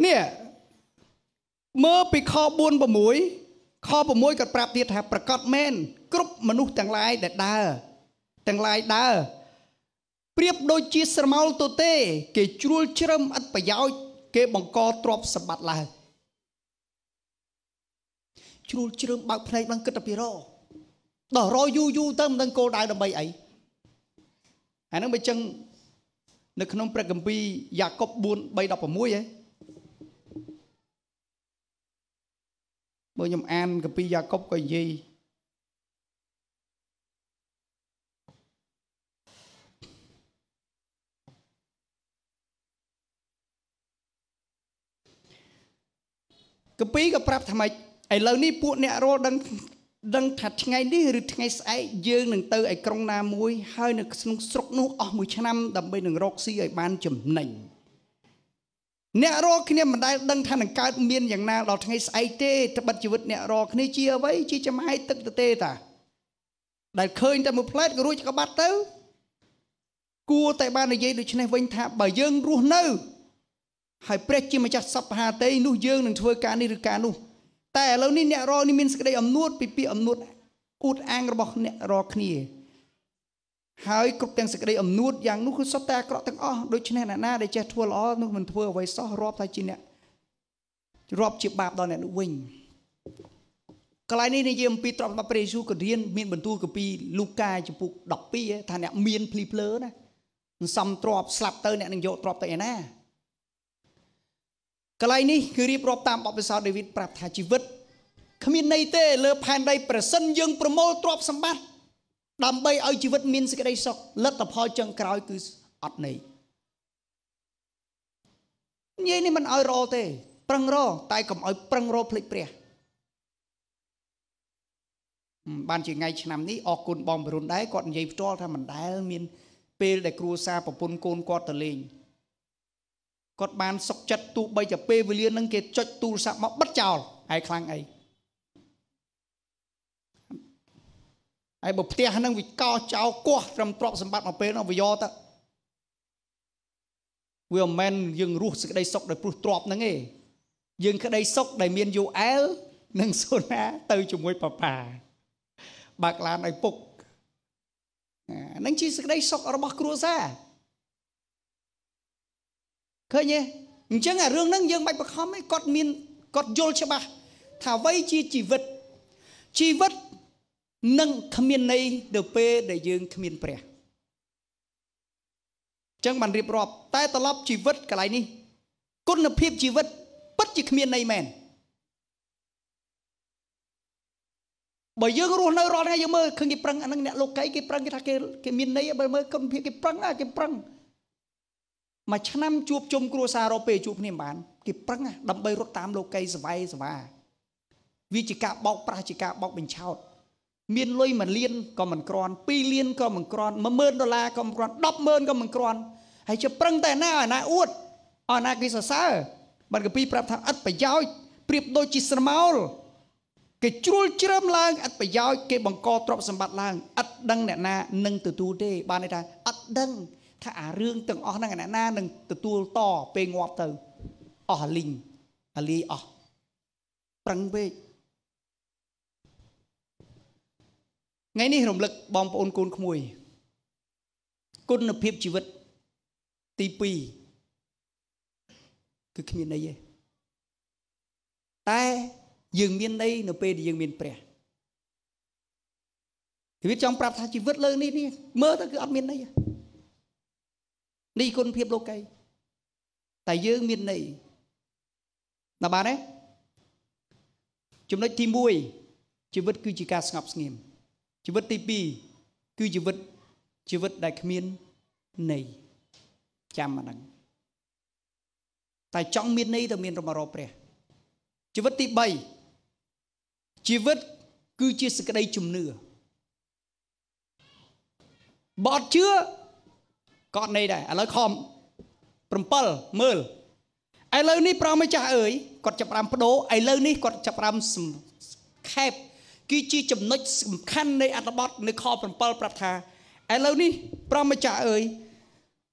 នេះមើលពីខ4 6ខ6ក៏ប្រាប់ទៀតថាប្រកាសមែនគ្រប់មនុស្សទាំងឡាយដែលដើរទាំងឡាយដើរប្រៀបដូចជាស្រមោលទទេ គេជ្រួលជ្រឹមឥតប្រយោជន៍គេបង្កទ្រព្យសម្បត្តិឡើង ជ្រួលជ្រឹមបើកភ្នែកបានគិតទៅពីរដល់រយូរយូរទៅមិនដឹងគោលដៅដើម្បីអីអានឹងបើចឹងនៅក្នុងព្រះគម្ពីរយ៉ាកុប4 3 16ហ៎បើខ្ញុំអានកាពីយ៉ាកុបក៏និយាយកាពីក៏ប្រាប់ថាម៉េច ឥឡូវនេះពួកអ្នករលដឹងដឹងថាថ្ងៃនេះឬថ្ងៃស្អែកយើងនឹងទៅឯក្រុងណាមួយហើយនៅក្នុងស្រុកនោះអស់មួយឆ្នាំដើម្បីនឹងរកស៊ីឲ្យបានចំណេញអ្នករកគ្នាមិនដែលដឹងថានឹងកើតមានយ៉ាងណាដល់ថ្ងៃស្អែកទេត្បិតជីវិតអ្នករកគ្នាជាអ្វីជាចំហាយទឹកទៅទេតាដែលឃើញតែមួយផ្លែតក៏រួចក៏បាត់ទៅ គួរតែបាននិយាយដូចនេះវិញថាបើយើងរស់នៅ ហើយព្រះជាម្ចាស់សពហាតីនោះយើងនឹងធ្វើការនេះឬការនោះ តែឥឡូវនេះអ្នករនេះមានសេចក្តីអំនួតពីពាក្យអំនួតអួតអាងរបស់អ្នករគ្នា ហើយគ្រប់ទាំងសេចក្តីអំនួតយ៉ាងនោះគឺសុទ្ធតែអាក្រក់ទាំងអស់ដូច្នេះអ្នកណាដែលចេះធ្វើល្អនោះមិនធ្វើអ្វីសោះរាប់ថាជាអ្នករាប់ជាបាបដល់អ្នកនោះវិញកន្លែងនេះនិយាយអំពីទ្រព្យសម្បត្តិព្រះយេស៊ូវក៏រៀនមានបន្ទូលកាពីលូកាចំពុក12ថាអ្នកមានភ្លីភ្លើណាសំទ្រព្យស្លាប់ទៅអ្នកនឹងយកទ្រព្យទៅឯណា កន្លែងនេះគឺរៀបរាប់តាមបទពិសោធន៍ដាវីតប្រាប់ថាជីវិតគ្មានន័យទេលើផែនដីប្រសិនយើងប្រមូលទ្រព្យសម្បត្តិដើម្បីឲ្យជីវិតមានសេចក្តីសុខលទ្ធផលចុងក្រោយគឺអត់ន័យនិយាយនេះមិនឲ្យរទេ ប្រឹងរតែកុំឲ្យប្រឹងរភ្លេចព្រះបានជាថ្ងៃឆ្នាំនេះអរគុណបងបរុនដែរគាត់និយាយផ្ទាល់ថាមិនដែលមានពេលដែលគ្រួសារប្រពន្ធកូនគាត់ទៅលេង គាត់បានសុកចិត្តទូបីតែពេលវេលានឹងគេចុចទូរស័ព្ទមកបិទចោលហើយខ្លាំងអីហើយបើផ្ទះហ្នឹងវាកោចោលគោះត្រឹមទ្រព្យសម្បត្តិមកពេលនោះវាយកទៅវាមិនមែនយើងរស់សេចក្តីសុខដោយព្រោះទ្រព្យហ្នឹងទេយើងក្តីសុខដែលមានយូអែលនិងសូណាទៅជាមួយប៉ាប៉ាបើកឡានឲ្យពុកហ្នឹងជាសេចក្តីសុខរបស់គ្រួសារ ឃើញទេអញ្ចឹងអារឿងហ្នឹងយើងមិនបខំទេគាត់មានគាត់យល់ច្បាស់ថាអ្វីជាជីវិតជីវិតនឹងគ្មានន័យនៅពេលដែលយើងគ្មានព្រះចឹងបានរៀបរាប់តែត្រឡប់ជីវិតកន្លែងនេះគុណភាពជីវិតពិតជាគ្មានន័យមែនបើយើងរស់នៅរាល់ថ្ងៃយើងមើលឃើញគេប្រឹងអានឹងអ្នកលោកីគេប្រឹងគេថាគេគេមានន័យបើមើលគុណភាពគេប្រឹងគេប្រឹង មួយឆ្នាំជួបជុំគ្រួសាររពេលជួបគ្នាបានគេប្រឹងដើម្បីរត់តាមលោកីសវ័យសវាវាជាការបោកប្រាស់ជាការបោកបញ្ឆោតមានលុយ1លានក៏មិនក្រាន់2លានក៏មិនក្រាន់10000ដុល្លារក៏មិនក្រាន់100000ក៏មិនក្រាន់ហើយជាប្រឹងតែណាឲ្យណាអួតឲ្យណាគេសរសើរបានកពីប្រាប់ថាឥតប្រយោជន៍ប្រៀបដូចជាស្រមោលគេជ្រួលជ្រើមឡើងឥតប្រយោជន៍គេបង្កទ្រព្យសម្បត្តិឡើងឥតដឹងអ្នកណានឹងទទួលទេបានន័យថាឥតដឹង ថាអារឿងទាំងអស់ហ្នឹងអ្នកណានឹងទទួលតពេលងាប់ទៅអស់អាលីងអាលីអស់ប្រឹងពេកថ្ងៃនេះរំលឹកបងប្អូនកូនក្មួយគុណភាពជីវិតទី2គឺគ្មានន័យទេតែយើងមានន័យនៅពេលដែលយើងមានព្រះជីវិតចង់ប្រាប់ថាជីវិតលើនេះនេះមើលទៅគឺអត់មានន័យ នេះគុណភាពលោកីតែយើងមានន័យណាបានទេចំណុចទី1ជីវិតគឺជាការស្ងប់ស្ងៀមជីវិតទី2គឺជីវិតជីវិតដែលគ្មានន័យចាំអាហ្នឹងតែចង់មានន័យទៅមានរមរព្រះជីវិតទី3ជីវិតគឺជាសក្តីជំនឿបើអត់ជឿ ក៏អត់ន័យដែរឥឡូវខំ7មើលឥឡូវនេះព្រះម្ចាស់អើយគាត់ចាប់ផ្ដើមបដូរឥឡូវនេះគាត់ចាប់ផ្ដើមខេបគឺជាចំណុចសំខាន់នៃអត្ថបទនៅខ7ប្រាប់ថាឥឡូវនេះព្រះម្ចាស់អើយ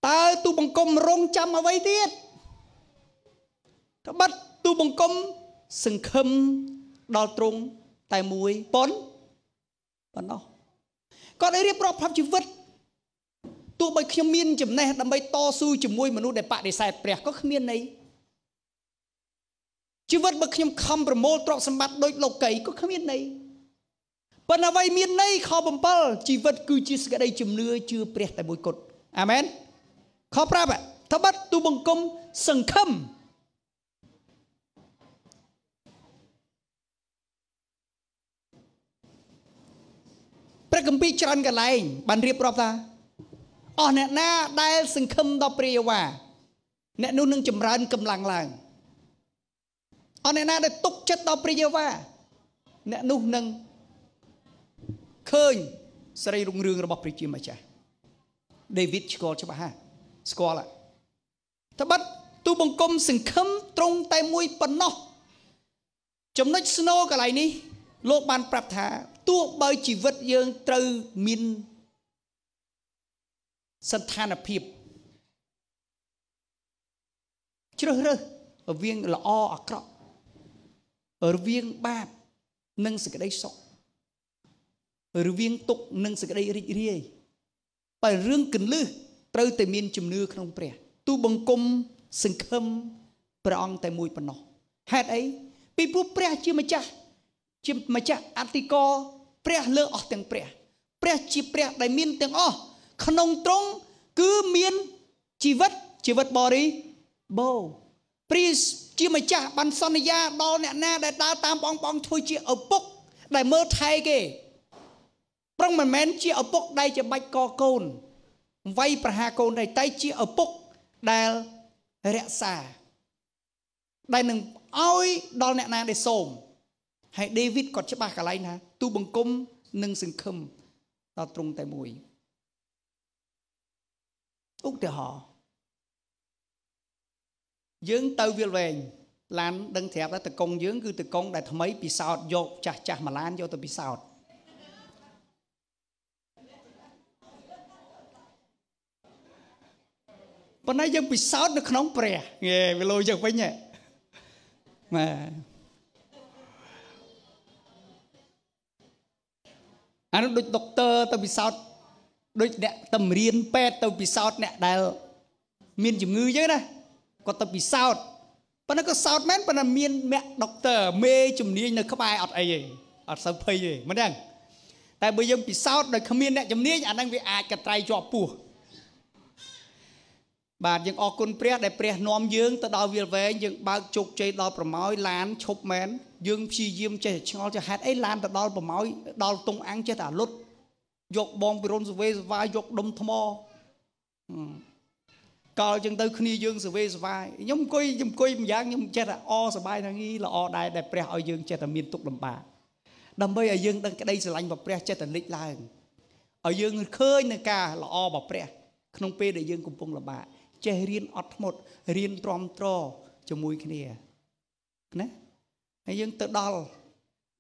តើទូបង្គំរងចាំអ្វីទៀតត្បិតទូបង្គំសង្ឃឹមដល់ទ្រង់តែមួយប៉ុនប៉ុណ្ណោះគាត់ได้រៀបរាប់ប្រាប់ជីវិត ទោះបីខ្ញុំមានចំណេះដើម្បីតស៊ូជាមួយមនុស្សដែលបដិសេធព្រះក៏គ្មានន័យជីវិតបើខ្ញុំខំប្រមូលទ្រព្យសម្បត្តិដូចលោកីក៏គ្មានន័យប៉ុន្តែអ្វីមានន័យខ7ជីវិតគឺជាសក្តីជំនឿជឿព្រះតែមួយគត់អាមែនខ5ត្បិតទូបង្គំសង្ឃឹមព្រះគម្ពីរច្រើនកន្លែងបានរៀបរាប់ថា អស់អ្នកណាដែលសង្ឃឹមដល់ព្រះយេហូវ៉ាអ្នកនោះនឹងចម្រើនកម្លាំងឡើងអស់អ្នកណាដែលទុកចិត្តដល់ព្រះយេហូវ៉ាអ្នកនោះនឹងឃើញសេរីរុងរឿងរបស់ព្រះជាម្ចាស់ដេវីតស្គាល់ច្បាស់ហាស្គាល់ត្បិតទូបង្គំសង្ឃឹមត្រង់តែមួយប៉ុណ្ណោះចំណុចស្នូកន្លែងនេះលោកបានប្រាប់ថាទោះបើជីវិតយើងត្រូវមាន ស្ថានភាពជ្រើសរើសរវាងល្អអាក្រក់រវាងបាបនិងសេចក្តីសុខរវាងទុក្ខនិងសេចក្តីរីករាយបើរឿងកន្លឹះត្រូវតែមានជំនឿក្នុងព្រះទូបង្គំសង្ឃឹមព្រះអង្គតែមួយប៉ុណ្ណោះហេតុអីពីព្រោះព្រះជាម្ចាស់ជាម្ចាស់អតិកោព្រះលើអស់ទាំងព្រះ ព្រះជាព្រះដែលមានទាំងអស់ ក្នុងទ្រង់គឺមានជីវិតជីវិតបរិបូរព្រះជាម្ចាស់បានសន្យាដល់អ្នកណាដែលដើរតាមបងបងធ្វើជាឪពុក ដែលមើលថែគេប្រឹងមិនមែនជាឪពុកដែលជាបាច់កកូនវាយប្រហារកូនទេតែជាឪពុកដែលរក្សាដែលនឹងឲ្យដល់អ្នកណាដែលសូមហើយដេវីតគាត់ច្បាស់កន្លែងថាទូបង្គំនិងសង្ឃឹមដល់ត្រង់តែមួយ ឧទាហរណ៍យើងទៅវាលវែងឡានដឹងត្រាប់ថាតកងយើងគឺតកងដែលថ្មីពិសោធន៍យកចាស់ចាស់មួយឡានយកទៅពិសោធន៍ប៉ុន្តែយើងពិសោធន៍នៅក្នុងព្រះងេវាលោយើងវិញហ៎បាទអានោះដូចដុកទ័រទៅពិសោធន៍ ដូចអ្នកតម្រៀនពេទ្យទៅពិសោធន៍អ្នកដែល មានជំងឺចឹងណាគាត់ទៅពិសោធន៍ប៉ុន្តែក៏សោតមែនប៉ុន្តែមានអ្នកដុកទ័រមេជំនាញនៅក្បែរអត់អីទេអត់សូវភ័យទេមិនដឹងតែបើយើងពិសោធន៍ដោយគ្មានអ្នកជំនាញអាហ្នឹងវាអាចកត្រៃជាប់ពោះបាទយើងអរគុណព្រះដែលព្រះនាំយើងទៅដល់វាលវែងយើងបើកជោគជ័យដល់ប្រមោយឡានឈប់មែនយើងព្យាយាមចេះឆ្ងល់ចេះហេតុអីឡានទៅដល់ប្រមោយដល់តុងអាំងចេះតែលុត យកបងពិរុនសវេសវាយយកដុំថ្មកាលចឹងទៅគ្នាយើងសវេសវាយខ្ញុំអង្គុយខ្ញុំអង្គុយម្យ៉ាងខ្ញុំចេះតែអសបាយណាងីល្អដែរដែលព្រះឲ្យយើងចេះតែមានទុកលំបាកដើម្បីឲ្យយើងដឹងក្តីស្រឡាញ់របស់ព្រះចេះតែលេចឡើងឲ្យយើងឃើញនឹងការល្អរបស់ព្រះ ក្នុងពេលដែលយើងកំពុងលំបាកចេះរៀនអត់ធ្មត់រៀនទ្រាំទ្រជាមួយគ្នាណាហើយយើងទៅដល់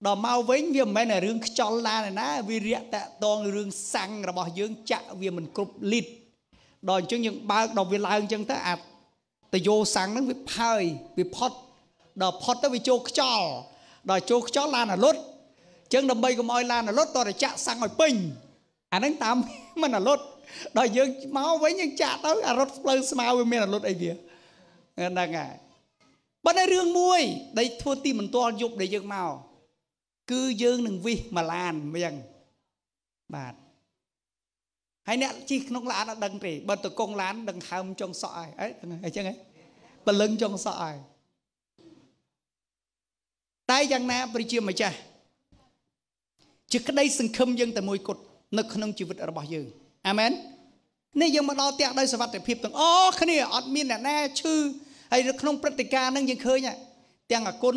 ដល់មកវិញវាមិនមែនតែរឿងខ្ចលណាណា វារាក់តាក់តងរឿងសាំងរបស់យើងចាក់វាមិនគ្រប់លីត្រដល់អញ្ចឹងយើងបើកដល់វាឡើងអញ្ចឹងទៅអាតយោសាំងហ្នឹងវាផើយវាផុតដល់ផុតទៅវាចូលខ្ចលដល់ចូលខ្ចលឡានអាលុតអញ្ចឹងដើម្បីកុំឲ្យឡានអាលុតតតែចាក់សាំងឲ្យពេញអាហ្នឹងតាមមិនអាលុតដល់យើងមកវិញយើងចាក់ទៅអារត់ផ្លូវស្មៅវាមានអាលុតអីវាហ្នឹងហើយប៉ុន្តែរឿងមួយដែលធ្វើទីមន្ទាល់យប់ដែលយើងមក គឺយើងនឹងវិសមួយឡានមៀងបាទហើយអ្នកជិះក្នុងឡានអត់ដឹងទេបើទៅកងឡានដឹងហើមចុងសក់ហើយអីអញ្ចឹងហ៎បលឹងចុងសក់ហើយតែយ៉ាងណាប្រជាម្ចាស់ជាក្តីសង្ឃឹមយើងតែមួយគត់នៅក្នុងជីវិតរបស់យើងអាមែននេះយើងមកដល់ផ្ទះដោយសវត្ថិភាពទាំងអស់គ្នាអត់មានអ្នកណាឈឺហើយនៅក្នុងព្រឹត្តិការណ៍ហ្នឹងយើងឃើញទាំងអគុណ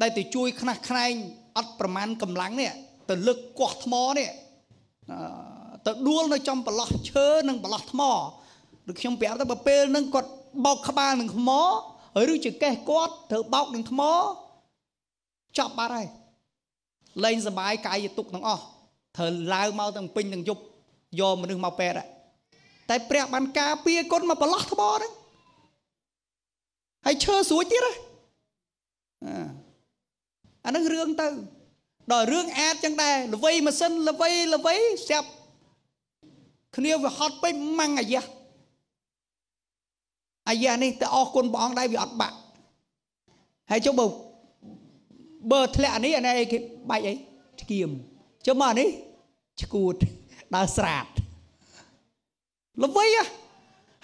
ដែលទៅជួយខ្នះខ្នែងអត់ប្រមាណកម្លាំងនេះទៅលើកកោះថ្មនេះទៅដួលនៅចំប្រឡោះឈើនិងប្រឡោះថ្មដូចខ្ញុំប្រាប់ទៅបើពេលហ្នឹងគាត់បោកក្បាលនឹងថ្មឬជាកេះគាត់ត្រូវបោកនឹងថ្មចប់បាត់ហើយលែងសបាយកាយទុកទាំងអស់ត្រូវឡើងមកទាំងពេញទាំងយប់យកមនុស្សមកពេទ្យតែព្រះបានការពារគុណមកប្រឡោះថ្មហ្នឹងហើយឈើស្រួចទៀតហ៎ អានឹងរឿងទៅដល់រឿងអាចចឹងដែរល្វីម៉ាស៊ីនល្វីល្វីស្រាប់គ្នាវាហត់ពេញម៉ាំងអាយ៉ាអាយ៉ានេះទៅអរគុណព្រះអង្គដែរវាអត់បាក់ហើយចុះបើបើធ្លាក់អានេះអានេះគេបាច់អីឆ្កៀមចុះមកអានេះឈួតដើរស្រាតល្វី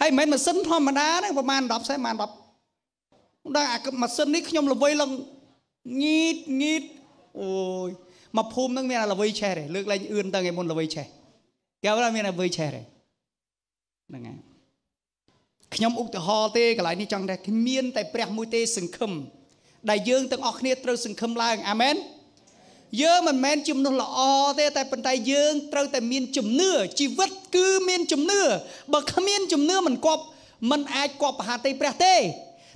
ហើយមិនមែនម៉ាស៊ីនធម្មតាទេប្រហែល10សេប្រហែល10ដល់អាម៉ាស៊ីននេះខ្ញុំល្វីឡើង ងីតងីតអូយមកភូមិហ្នឹងមានអាល្វីឆេះទេលើកលែងអឿនទៅឯមុនល្វីឆេះគេថាមានល្វីឆេះទេហ្នឹងហើយខ្ញុំឧទាហរណ៍ទេកន្លែងនេះចង់តែគ្មានតែព្រះមួយទេសង្ឃឹមដែលយើងទាំងអស់គ្នាត្រូវសង្ឃឹមឡើងអាមែនយើងមិនមែនជំនួសល្អទេតែប៉ុន្តែយើងត្រូវតែមានជំនឿជីវិតគឺមានជំនឿបើគ្មានជំនឿមិនគប់មិនអាចគប់បហាទេព្រះទេ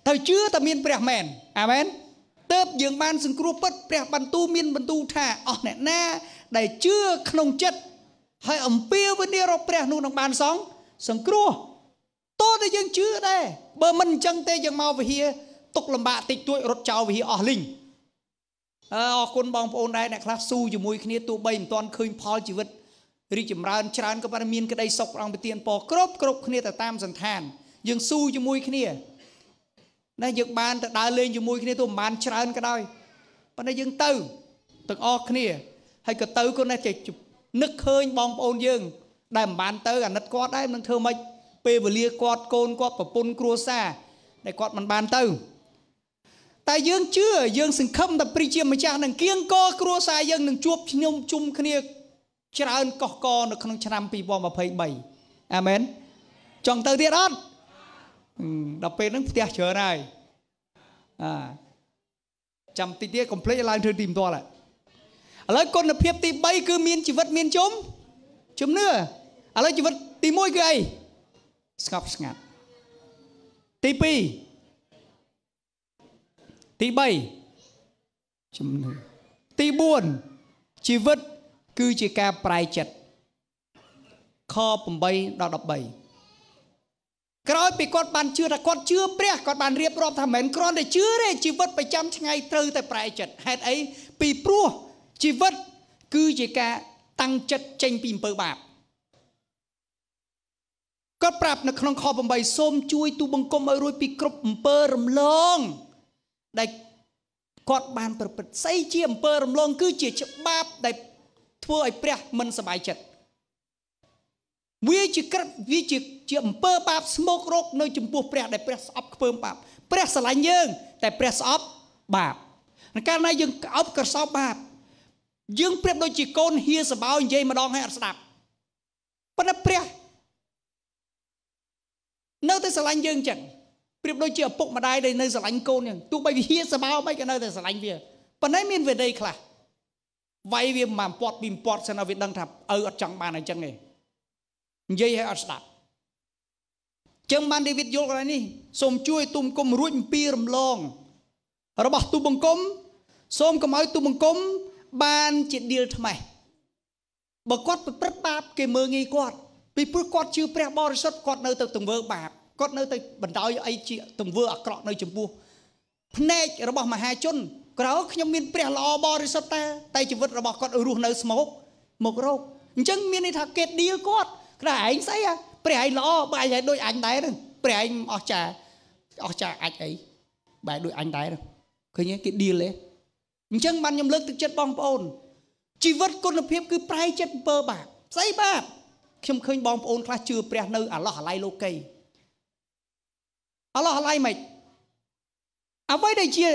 ត្រូវជឿតែមានព្រះមែនអាមែន ទើបយើងបានសង្គ្រោះពិតព្រះបន្ទូលមានបន្ទូលថាអស់អ្នកណា ដែលជឿក្នុងចិត្តហើយអំពាវនាវរកព្រះនោះនឹងបានសងសង្គ្រោះតើតែយើងជឿដែរបើមិនអញ្ចឹងទេយើងមកវិហារទុកលំបាកតិចតួចរត់ចោលវិហារអស់លីងអរគុណបងប្អូនដែរអ្នកខ្លះស៊ូជាមួយគ្នាទោះបីមិនទាន់ឃើញផលជីវិតរីកចម្រើនច្រើនក៏ប៉ុន្តែមានក្តីសុខព្រះអង្គប្រទានពរគ្រប់គ្រប់គ្នាទៅតាមសន្តានយើងស៊ូជាមួយគ្នា ណាយើងបានទៅដើរលេងជាមួយគ្នាទោះមិនបានច្រើនក៏ដោយប៉ុន្តែយើងទៅទាំងអស់គ្នាហើយក៏ទៅគាត់ណាចេះនឹកឃើញបងប្អូនយើង ដែលមិនបានទៅអាណិតគាត់ដែរនឹងធ្វើម៉េចពេលវេលាគាត់កូនគាត់ប្រពន្ធគ្រួសារដែលគាត់មិនបានទៅ តែយើងជឿយើងសង្ឃឹមតែព្រះជាម្ចាស់នឹងគៀងកគ្រួសារយើងនឹងជួបខ្ញុំជុំគ្នាច្រើនកកកនៅក្នុងឆ្នាំ2023អាមែនចង់ទៅទៀតអត់ ដល់ពេលហ្នឹងផ្ទះច្រើនហើយអាចាំតិចទៀតកុំភ្លេចឡើងធ្វើទីផ្ទាល់ឥឡូវគុណភាពទី3គឺមានជីវិតមានជុំជំនឿឥឡូវជីវិតទី1គឺអីស្ងប់ស្ងាត់ទី2ទី3ជំនឿទី4ជីវិតគឺជាការប្រែចិត្តខ8ដល់13 ក្រោយពីគាត់បានជឿថាគាត់ជឿព្រះគាត់បានរៀបរាប់ថាមិនគ្រាន់តែជឿទេជីវិតប្រចាំថ្ងៃត្រូវតែប្រែចិត្តហេតុអីពីព្រោះជីវិតគឺជាការតាំងចិត្តចេញពីអំពើបាបគាត់ប្រាប់នៅក្នុងខ8សូមជួយទូបង្គំឲ្យរួចពីគ្រប់អំពើរំលងដែលគាត់បានប្រព្រឹត្តស្អីជាអំពើរំលងគឺជាច្បាប់ដែលធ្វើឲ្យព្រះមិនសប្បាយចិត្ត វាជាក្រិតវាជាជាអំពើបាបស្មោករកនៅចំពោះព្រះដែលព្រះស្អប់ខ្ពើមបាបព្រះស្រឡាញ់យើង តែព្រះស្អប់បាបកាលណាយើងក្អប់ក្រសោបបាប យើងប្រៀបដូចជាកូនហៀសបោនិយាយម្ដងហើយអត់ស្ដាប់ប៉ុន្តែព្រះនៅតែស្រឡាញ់យើងចឹងប្រៀបដូចជាឪពុកម្ដាយដែលនៅស្រឡាញ់កូនចឹងទោះបីវាហៀសបោមិនក៏នៅតែស្រឡាញ់វាប៉ុន្តែមានវេដីខ្លះវាយវាមិនពាត់ពីពាត់សិនឲ្យវាដឹងថាឪអត់ចង់បានអញ្ចឹងទេ និយាយឲ្យអត់ស្ដាប់ចឹងបានដាវីតយល់កន្លែងនេះសូមជួយទុំគុំរួចអំពីរំលង របស់ទូបង្គំសូមកុំឲ្យទូបង្គំបានជាឌីលថ្មេះបើគាត់ប្រព្រឹត្តបាបគេមើងងាយគាត់ពីព្រោះគាត់ជឿព្រះបរិសុទ្ធគាត់នៅទៅទង្វើបាបគាត់នៅទៅបណ្ដោយអីជាទង្វើអាក្រក់នៅចំពោះភ្នែករបស់មហាជនក្រៅខ្ញុំមានព្រះល្អបរិសុទ្ធតែតែជីវិតរបស់គាត់រស់នៅស្មោកមករោគអញ្ចឹងមានន័យថាគេឌីលគាត់ តែឯងស្អីព្រះឯងល្អបើឯងឲ្យដូចអញដែរហ្នឹងព្រះឯងអស់ចាអស់ចាអាចអីបែរដូចអញដែរឃើញទេគេឌីលទេអញ្ចឹងបានខ្ញុំលើកទឹកចិត្តបងប្អូនជីវិតគុណភាពគឺប្រែចិត្តអំពើបាបស្អីបាបខ្ញុំឃើញបងប្អូនខ្លះជឿព្រះនៅអាឡោះអាឡៃលោកីអាឡោះអាឡៃមិនអ្វីដែលជា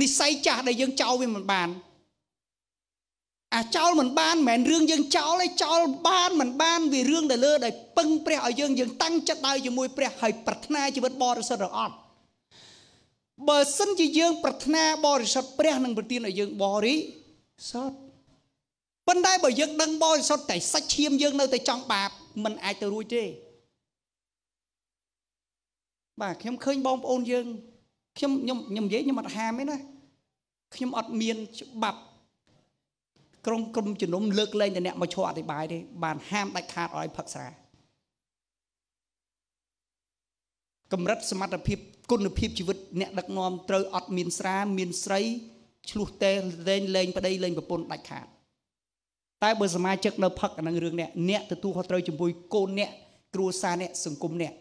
និស័យចាស់ដែលយើងចោលវាមិនបាន អាចោលមិនបានមិនមែនរឿងយើងចោលទេចោលបានមិនបានវារឿងដែលលើដែលពឹងព្រះឲ្យយើងយើងតាំងចិត្តដើរជាមួយព្រះហើយប្រាថ្នាជីវិតបរិសុទ្ធឬអត់បើសិនជាយើងប្រាថ្នាបរិសុទ្ធព្រះនឹងប្រទានឲ្យយើងបរិសុទ្ធប៉ុន្តែបើយើងដឹងបរិសុទ្ធតែសាច់ឈាមយើងនៅតែចង់បាបมันអាចទៅរួចទេបាទខ្ញុំឃើញបងប្អូនយើងខ្ញុំខ្ញុំខ្ញុំនិយាយខ្ញុំអត់ហាមទេណាខ្ញុំអត់មានច្បាប់ ក្រុមក្រុមជំនុំលើកលែងតែអ្នកមកឈរអធិប្បាយទេបានហាមដាច់ខាតឲ្យផឹកស្រាកម្រិតសមត្ថភាពគុណភាពជីវិតអ្នកដឹកនាំត្រូវអត់មានស្រាមានស្រីឆ្លោះតែលែងលែងប្តីលែងប្រពន្ធដាច់ខាតតែបើសមាជិកនៅផឹកអានឹងរឿងអ្នកអ្នកទទួលខុសត្រូវជាមួយកូនអ្នកគ្រួសារអ្នកសង្គមអ្នក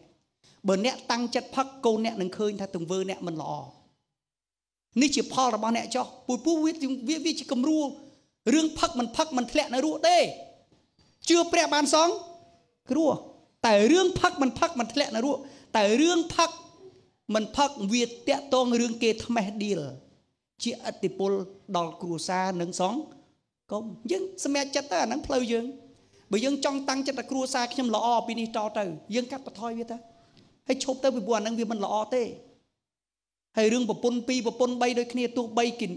បើអ្នកតាំងចិត្តផឹកកូនអ្នកនឹងឃើញថាទង្វើអ្នកមិនល្អនេះជាផលរបស់អ្នកចោះពូពូវាវាវាជាគំរូ រឿងផឹកមិនផឹកមិនធ្លាក់នៅរស់ទេជឿព្រះបានសងគ្រោះតែរឿងផឹកមិនផឹកមិនធ្លាក់នៅរស់តែរឿងផឹកមិនផឹកវាតាក់តងរឿងគេថ្មេះឌីលជាអតិពលដល់គ្រួសារនិងសងកុំយើងសម្រេចចិត្តទៅអាហ្នឹងផ្លូវយើងបើយើងចង់តាំងចិត្តតែគ្រួសារខ្ញុំល្អពីនេះតទៅយើងកាត់បន្ថយវាទៅហើយឈប់ទៅពីព្រោះអាហ្នឹងវាមិនល្អទេហើយរឿងប្រពន្ធ2ប្រពន្ធ3ដូចគ្នាទោះបីគិន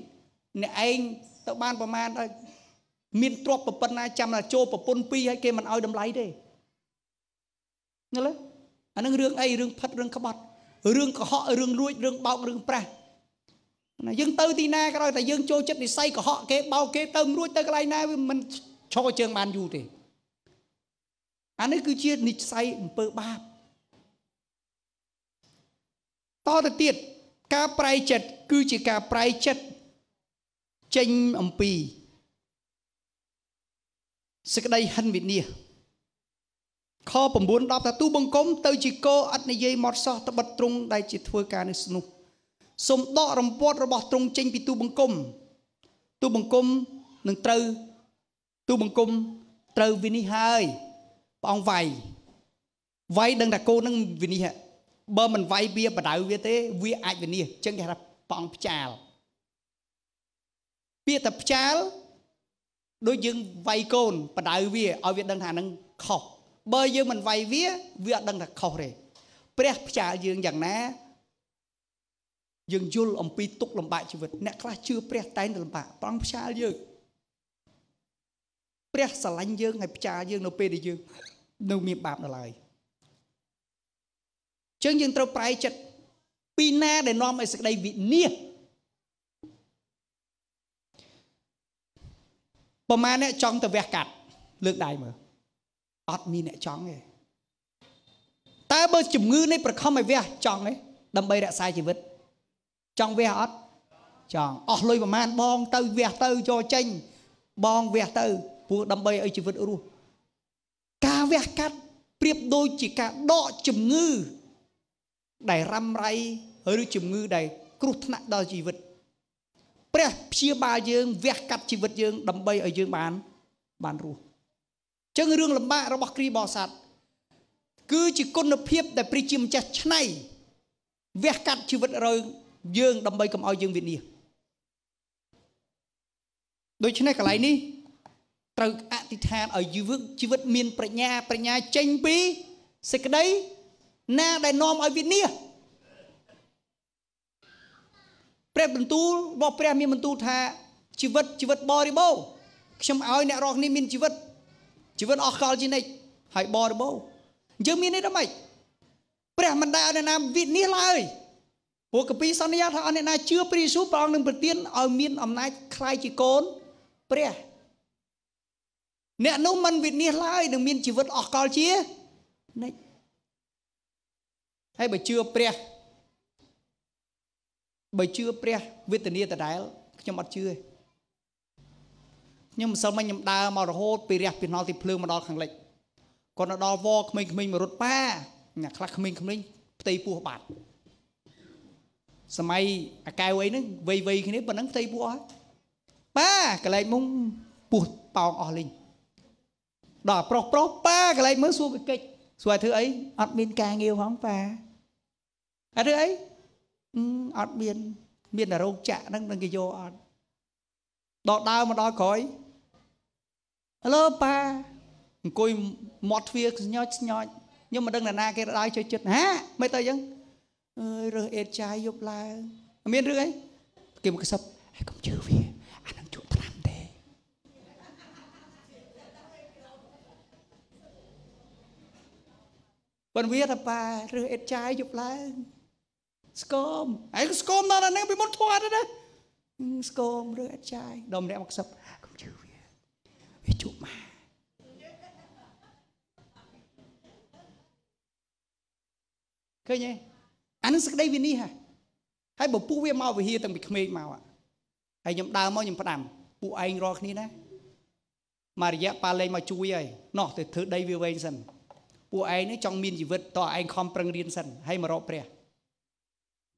អ្នកឯង ទៅបានប្រមាណហើយមានទ្រព្យប្រពន្ធណាចាំតែចូលប្រពន្ធ2ហើយគេមិនឲ្យតម្លៃទេណាលើអានឹងរឿងអីរឿងផិតរឿងក្បត់រឿងកុហករឿងលួចរឿងបោករឿងប្រាស់ណាយើងទៅទីណាក៏ដោយតែយើងចូលចិត្តនិស័យកុហកគេបោកគេទៅមិនរួចទៅកន្លែងណាវាមិនឈរជើងបានយូរទេអានេះគឺជានិស័យអំពើបាបតទៅទៀតការប្រែចិត្តគឺជាការប្រែចិត្ត ចេញអំពីសេចក្តីហិនវិនិច្ឆ័យខ9 10ថាទូបង្គំទៅជាគោអត់និយាយមកសោះត្បិតទ្រង់ដែលជាធ្វើការនេះស្នោះសូមដករំពាត់របស់ទ្រង់ចេញពីទូបង្គំទូបង្គំនឹងត្រូវទូបង្គំត្រូវវិនិច្ឆ័យហើយព្រះអង្គវាយវាយដឹងថាគោនឹងវិនិច្ឆ័យបើមិនវាយវាបដៅវាទេវាអាចវិនិច្ឆ័យចឹងគេថាព្រះអង្គផ្ចាល ពាក្យថាផ្ចាលដូចយើងវាយកូនបដៅវាឲ្យវាដឹងថានឹងខុសបើយើងមិនវាយវាវាអត់ដឹងថាខុសទេព្រះផ្ចាលយើងយ៉ាងណាយើងយល់អំពីទុកលំបាកជីវិតអ្នកខ្លះជឿព្រះតែងតែលំបាកប្រងផ្ចាលយើងព្រះស្រឡាញ់យើងហើយផ្ចាលយើងនៅពេលដែលយើងនៅមានបាបនៅឡើយចឹងយើងត្រូវប្រែចិត្តពីណាដែលនាំឲ្យសេចក្តីវិនាស ប្រហែលអ្នកចង់ទៅវះកាត់លើកដៃមើលអត់មានអ្នកចង់ទេតើបើជំងឺនេះប្រខំឲ្យវះចង់ទេដើម្បីរក្សាជីវិត ចង់វះអត់ចង់អស់លុយប្រហែលបងទៅវះទៅយកចេញ បងវះទៅព្រោះដើម្បីឲ្យជីវិតរស់ការវះកាត់ប្រៀបដូចជាការដកជំងឺដែលរ៉ាំរ៉ៃឬជំងឺដែលគ្រោះថ្នាក់ដល់ជីវិត ព្រះព្យាបាលយើងវះកាត់ជីវិតយើងដើម្បីឲ្យយើងបានបានរស់ចឹងរឿងលំបាករបស់គ្រីបោសាទគឺជាគុណភាពដែលព្រះជាម្ចាស់ឆ្នៃវះកាត់ជីវិតរើយើងដើម្បីកុំឲ្យយើងវិនាសដូច្នេះកន្លែងនេះត្រូវអធិដ្ឋានឲ្យជីវិតជីវិតមានប្រាជ្ញាប្រាជ្ញាចេញពីសេចក្តីណាដែលនាំឲ្យវិនាស ព្រះបន្ទូលរបស់ព្រះមានបន្ទូលថាជីវិតជីវិតបរិបូរខ្ញុំឲ្យអ្នករកនេះមានជីវិតជីវិតអស់កលជានិច្ចហើយបរិបូរយើងមាននេះដល់ម៉េចព្រះមិនដែលឲ្យអ្នកណាវិនិច្ឆ័យឡើយព្រោះកពីសន្យាថាអស់អ្នកណាជឿព្រះយេស៊ូវព្រះអង្គនឹងប្រទានឲ្យមានអំណាចคล้ายជាកូនព្រះអ្នកនោះមិនវិនិច្ឆ័យឡើយនឹងមានជីវិតអស់កលជានិច្ចហើយបើជឿព្រះ បើជឿព្រះវេទនាដដែលខ្ញុំអត់ជឿទេខ្ញុំម្សិលមិញខ្ញុំដើរមករហូតពីរះពីណល់ទីភ្លើងមកដល់ខាងលិចគាត់ទៅដល់វក្មេងៗមករត់ប៉ាអ្នកខ្លះក្មេងៗផ្ទៃពោះបាត់សម័យអាកែវអីហ្នឹងវ័យវ័យគ្នាប៉ុណ្ណឹងផ្ទៃពោះអស់ប៉ាកលែងមុំពោះប៉ោងអស់លេងដល់ប្រុសប្រុសប៉ាកលែងមើលសួរកិច្ចសួរឲ្យធ្វើអីអត់មានការងារផងប៉ាអត់ធ្វើអី អត់មាន មានតែរោគចាក់ហ្នឹងនឹងគេយកអត់ដល់ដើរមកដល់ក្រោយហៅប៉ាអង្គុយមាត់ទ្វារស្ញោចស្ញោចខ្ញុំមិនដឹងណាគេដើរជួយចិត្តហាមិនទៅអញ្ចឹងអើយរើសអេតចាយយប់ឡើងមានរឿងអីគេមកកសឹបហើយកុំជឿវាអានឹងជក់ត្រាំទេប៉ុន្តែវាថាប៉ារើសអេតចាយយប់ឡើង ស្គមឯងស្គមដល់ហ្នឹងពីមុនធွာទៅណាស្គមឬអត់ចាយដល់ម្នាក់មកខ្សឹបកុំជឿវាវាជក់មកឃើញទេអានឹងសក្តីវិនិច្ឆ័យហើយបើពួកវាមកវិហារតាំងពីក្មេងមកហើយខ្ញុំដើរមកខ្ញុំផ្ដាំពួកឯងរាល់គ្នាណាមករយៈប៉ាលេងមកជួយហើយណោះទៅធ្វើដីវាវែងសិនពួកឯងនេះចង់មានជីវិតតឯងខំប្រឹងរៀនសិនហើយមករកព្រះ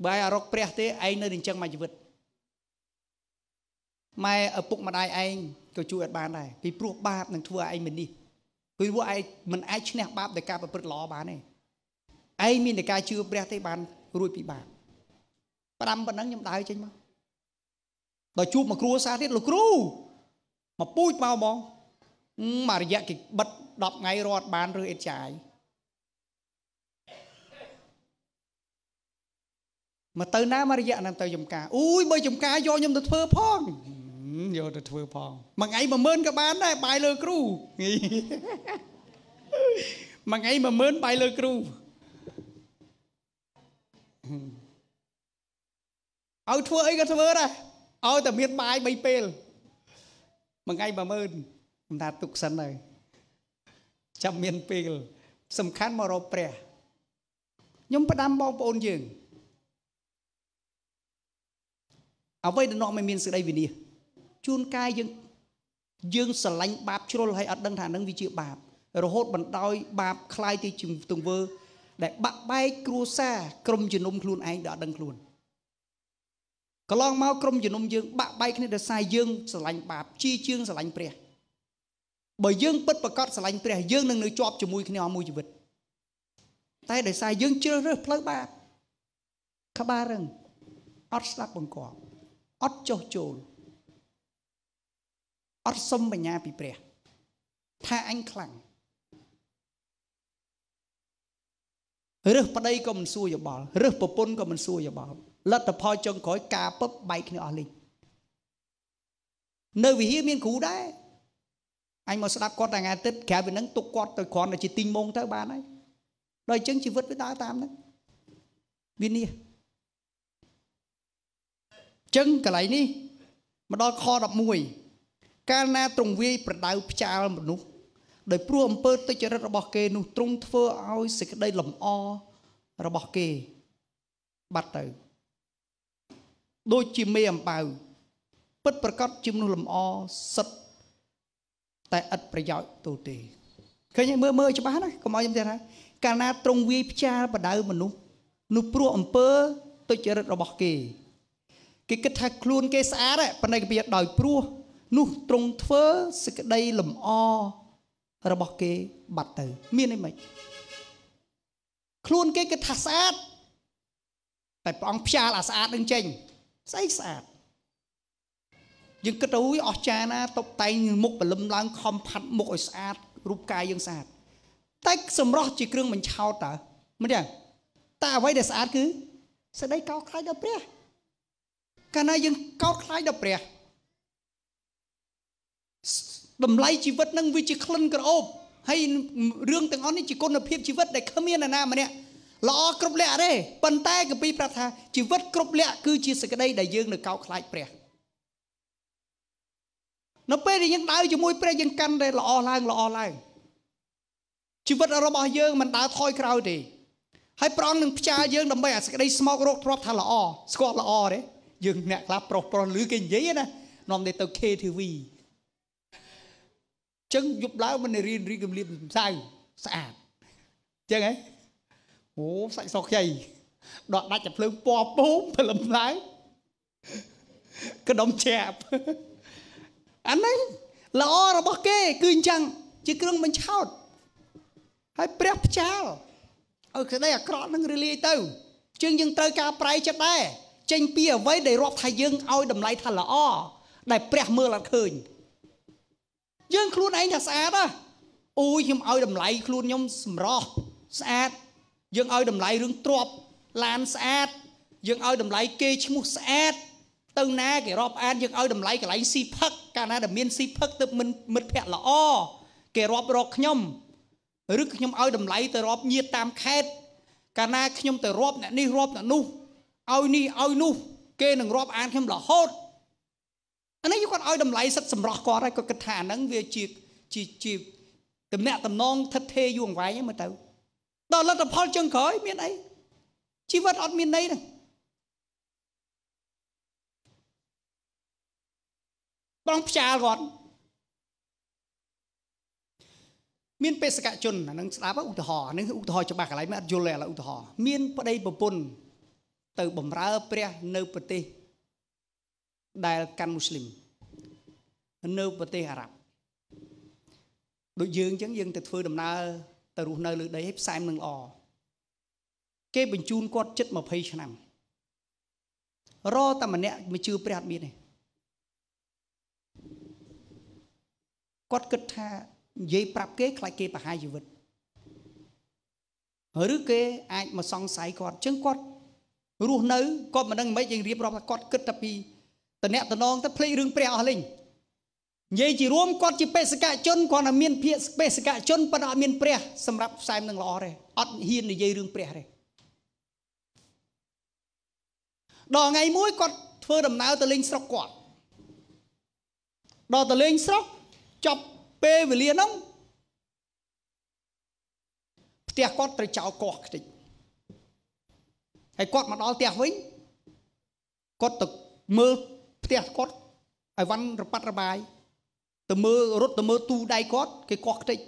បើឯងរកព្រះទេឯងនៅនឹងចឹងមកជីវិតម៉ែឪពុកម្ដាយឯងក៏ជួយអត់បានដែរពីព្រោះបាបនឹងធ្វើឲ្យឯងមិននេះគឺពួកឯងមិនអាចឈ្នះបាបដោយការប្រព្រឹត្តល្អបានទេឯងមានតែការជឿព្រះទេបានរួចពីបាបផ្ដាំប៉ុណ្ណឹងខ្ញុំដើរចេញមកដល់ជួបមកគ្រួសារទៀតលោកគ្រូមកពូជមកហ្មងមករយៈគេបិទ10ថ្ងៃរត់បានឬអេតចាយ មកទៅណាមករយៈហ្នឹងទៅចំការអូយបើចំការយកខ្ញុំទៅធ្វើផងយកទៅធ្វើផងមួយថ្ងៃ10000ក៏បានដែរបាយលើគ្រូមួយថ្ងៃ10000បាយលើគ្រូឲ្យធ្វើអីក៏ធ្វើដែរឲ្យតែមានបាយ3ពេលមួយថ្ងៃ10000ខ្ញុំថាទុកសិនហើយចាំមានពេលសំខាន់មករកព្រះខ្ញុំផ្ដាំបងប្អូនយើង អ្វីដែលនាំឲ្យមានសេចក្តីវិនិច្ឆ័យជួនកាយយើងយើងស្រឡាញ់បាបជ្រុលហើយអត់ដឹងថានឹងវាជាបាបរហូតបណ្ដោយបាបคล้ายទៅជាទង្វើដែលបាក់បែកគ្រួសារក្រុមជំនុំខ្លួនឯងដែលអត់ដឹងខ្លួនកន្លងមកក្រុមជំនុំយើងបាក់បែកគ្នាដោយសារយើងស្រឡាញ់បាបជាជាងស្រឡាញ់ព្រះបើយើងពិតប្រកបស្រឡាញ់ព្រះយើងនឹងនៅជាប់ជាមួយគ្នាអស់មួយជីវិតតែដោយសារយើងជ្រើសរើសផ្លូវបាបក្បាលរឹងអត់ស្ដាប់បង្គាប់ អត់ចោះចូលអត់សុំបញ្ញាពីព្រះថាអញខ្លាំងរើសប្តីក៏មិនសួរយោបល់រើសប្រពន្ធក៏មិនសួរយោបល់លទ្ធផលចុងក្រោយការពឹបបែកគ្នាអស់លីងនៅវិហារមានគ្រូដែរអញមកស្ដាប់គាត់តែថ្ងៃអាទិត្យក្រៅពីហ្នឹងទុកគាត់ទៅគ្រាន់តែជាទីងមងទៅបានហើយដល់អញ្ចឹងជីវិតវាដើរតាមហ្នឹងវានេះ ចឹងកន្លែងនេះមកដល់ខ11កាលណាទ្រង់វាយប្រដៅផ្ចាលមនុស្សដោយព្រោះអំពើទុច្ចរិតរបស់គេនោះទ្រង់ធ្វើឲ្យសេចក្តីលំអរបស់គេបាត់ទៅដូចជាមេអំបៅពិតប្រកបជាមនុស្សលំអសិតតែឥតប្រយោជន៍ទូទេឃើញមើលមើលច្បាស់ណាកុំឲ្យខ្ញុំទៀតថាកាលណាទ្រង់វាយផ្ចាលបដៅមនុស្សនោះព្រោះអំពើទុច្ចរិតរបស់គេ គេគិតថាខ្លួនគេស្អាតប៉ុន្តែគេវាដោយព្រោះនោះទ្រង់ធ្វើសេចក្តីលំអរបស់គេបាត់ទៅ មានអីមិនខ្លួនគេគិតថាស្អាតតែព្រះអង្គផ្ចាលអាស្អាតនឹងចេញស្អីស្អាតយើងគិតទៅអស់ចាណាតុបតែងមុខបលឹមឡើងខំផាត់មុខឲ្យស្អាតរូបកាយយើងស្អាតតែសម្រស់ជាគ្រឿងបញ្ឆោតតើមិនទេតែអ្វីដែលស្អាតគឺសេចក្តីកោតខ្លាចដល់ព្រះ កាលណាយើងកោតខ្លាចដល់ព្រះតម្លៃជីវិតនឹងវាជាក្លិនក្រអូបហើយរឿងទាំងអស់នេះជាគុណភាពជីវិតដែលគ្មាននរណាម្នាក់ល្អគ្រប់លក្ខទេប៉ុន្តែកពីប្រាប់ថាជីវិតគ្រប់លក្ខគឺជាសេចក្តីដែលយើងនៅកោតខ្លាចព្រះនៅពេលដែលយើងដើរជាមួយព្រះយើងកាន់តែល្អឡើងល្អឡើងជីវិតរបស់យើងមិនដើរថយក្រោយទេហើយប្រងនឹងផ្ចាលយើងដើម្បីអាសេចក្តីស្មោករកទ្របថាល្អស្គាល់ល្អទេ យើងអ្នកខ្លះប្រុសប្រុសឮគេនិយាយណានាំទៅទៅ KTV ចឹងយប់ឡើងមិនរៀនរៀនគម្លាតសៅស្អាតចឹងហ៎អូសាច់សខ្ចីដកដាច់តែភ្លើងពណ៌ពោមព្រលឹមឡើងក្តុំជាបអាហ្នឹងល្អរបស់គេ គឺអញ្ចឹងជាគ្រឿងបញ្ឆោតហើយព្រះផ្ចាលឲ្យក្តីអាក្រក់នឹងរលាយទៅជាងយើងត្រូវការប្រៃចិត្តដែរ ចេញពីអ្វីដែលរាប់ថាយើងឲ្យតម្លៃថាល្អដែលព្រះមើលអត់ឃើញយើងខ្លួនឯងថាស្អាតហ៎អូយខ្ញុំឲ្យតម្លៃខ្លួនខ្ញុំសម្រស់ស្អាតយើងឲ្យតម្លៃរឿងទ្រពឡានស្អាតយើងឲ្យតម្លៃគេឈ្មោះស្អាតទៅណាគេរាប់អានយើងឲ្យតម្លៃកន្លែងស៊ីផឹកកាលណាដែលមានស៊ីផឹកទៅមិនមិត្តភ័ក្តិល្អគេរាប់រកខ្ញុំឬខ្ញុំឲ្យតម្លៃទៅរាប់ញាតតាមខេត្តកាលណាខ្ញុំទៅរាប់អ្នកនេះរាប់អ្នកនោះ ឲ្យនេះឲ្យនោះគេនឹងរាប់អានខ្ញុំរហូតអានេះគាត់ឲ្យតម្លៃសិទ្ធសម្រស់គាត់ហើយគាត់គិតថាអាហ្នឹងវាជាជាជាតំណាក់តំណងថិតថេរយូរអង្វែងមើលទៅដល់លទ្ធផលចុងក្រោយមានអីជីវិតអត់មានន័យទេបងផ្ចាលគាត់មានបេសកជនអានឹងស្ដាប់ឧទាហរណ៍នេះឧទាហរណ៍ច្បាស់កន្លែងមិនអត់យល់ទេឥឡូវឧទាហរណ៍មានប្តីប្រពន្ធ ទៅបំរើព្រះនៅប្រទេសដែលកាន់មូស្លីមនៅប្រទេសអារ៉ាប់ដូចយើងអញ្ចឹងយើងទៅធ្វើដំណើរទៅរស់នៅលើដីឲ្យផ្សែមនឹងល្អគេបញ្ជូនគាត់ចិត្ត20ឆ្នាំរតែម្នាក់មកជឿព្រះអត់មានទេគាត់គិតថានិយាយប្រាប់គេខ្លាចគេប្រហារជីវិតឬគេអាចមកសង្ស័យគាត់អញ្ចឹងគាត់ រស់នៅគាត់មិនដឹងមិនយើងរៀបរាប់ថាគាត់គិតតែពីតំណែងតំណងទៅភ្លេចរឿងព្រះអស់លេងនិយាយជារួមគាត់ជាបេសកជនគាត់តែមានភាកបេសកជនប៉ុន្តែអត់មានព្រះសម្រាប់ផ្សាយនឹងល្អទេអត់ហ៊ាននិយាយរឿងព្រះទេដល់ថ្ងៃមួយគាត់ធ្វើដំណើរទៅលេងស្រុកគាត់ដល់ទៅលេងស្រុកចប់ពេលវេលាហ្នឹងផ្ទះគាត់ត្រូវចោលកោះខ្ទេច ហើយគាត់មកដល់ផ្ទះវិញគាត់ទៅមើលផ្ទះគាត់ឲ្យវ៉ាន់រប៉ាត់របាយទៅមើលរត់ទៅមើលទូដៃគាត់គេកោះខ្ទេច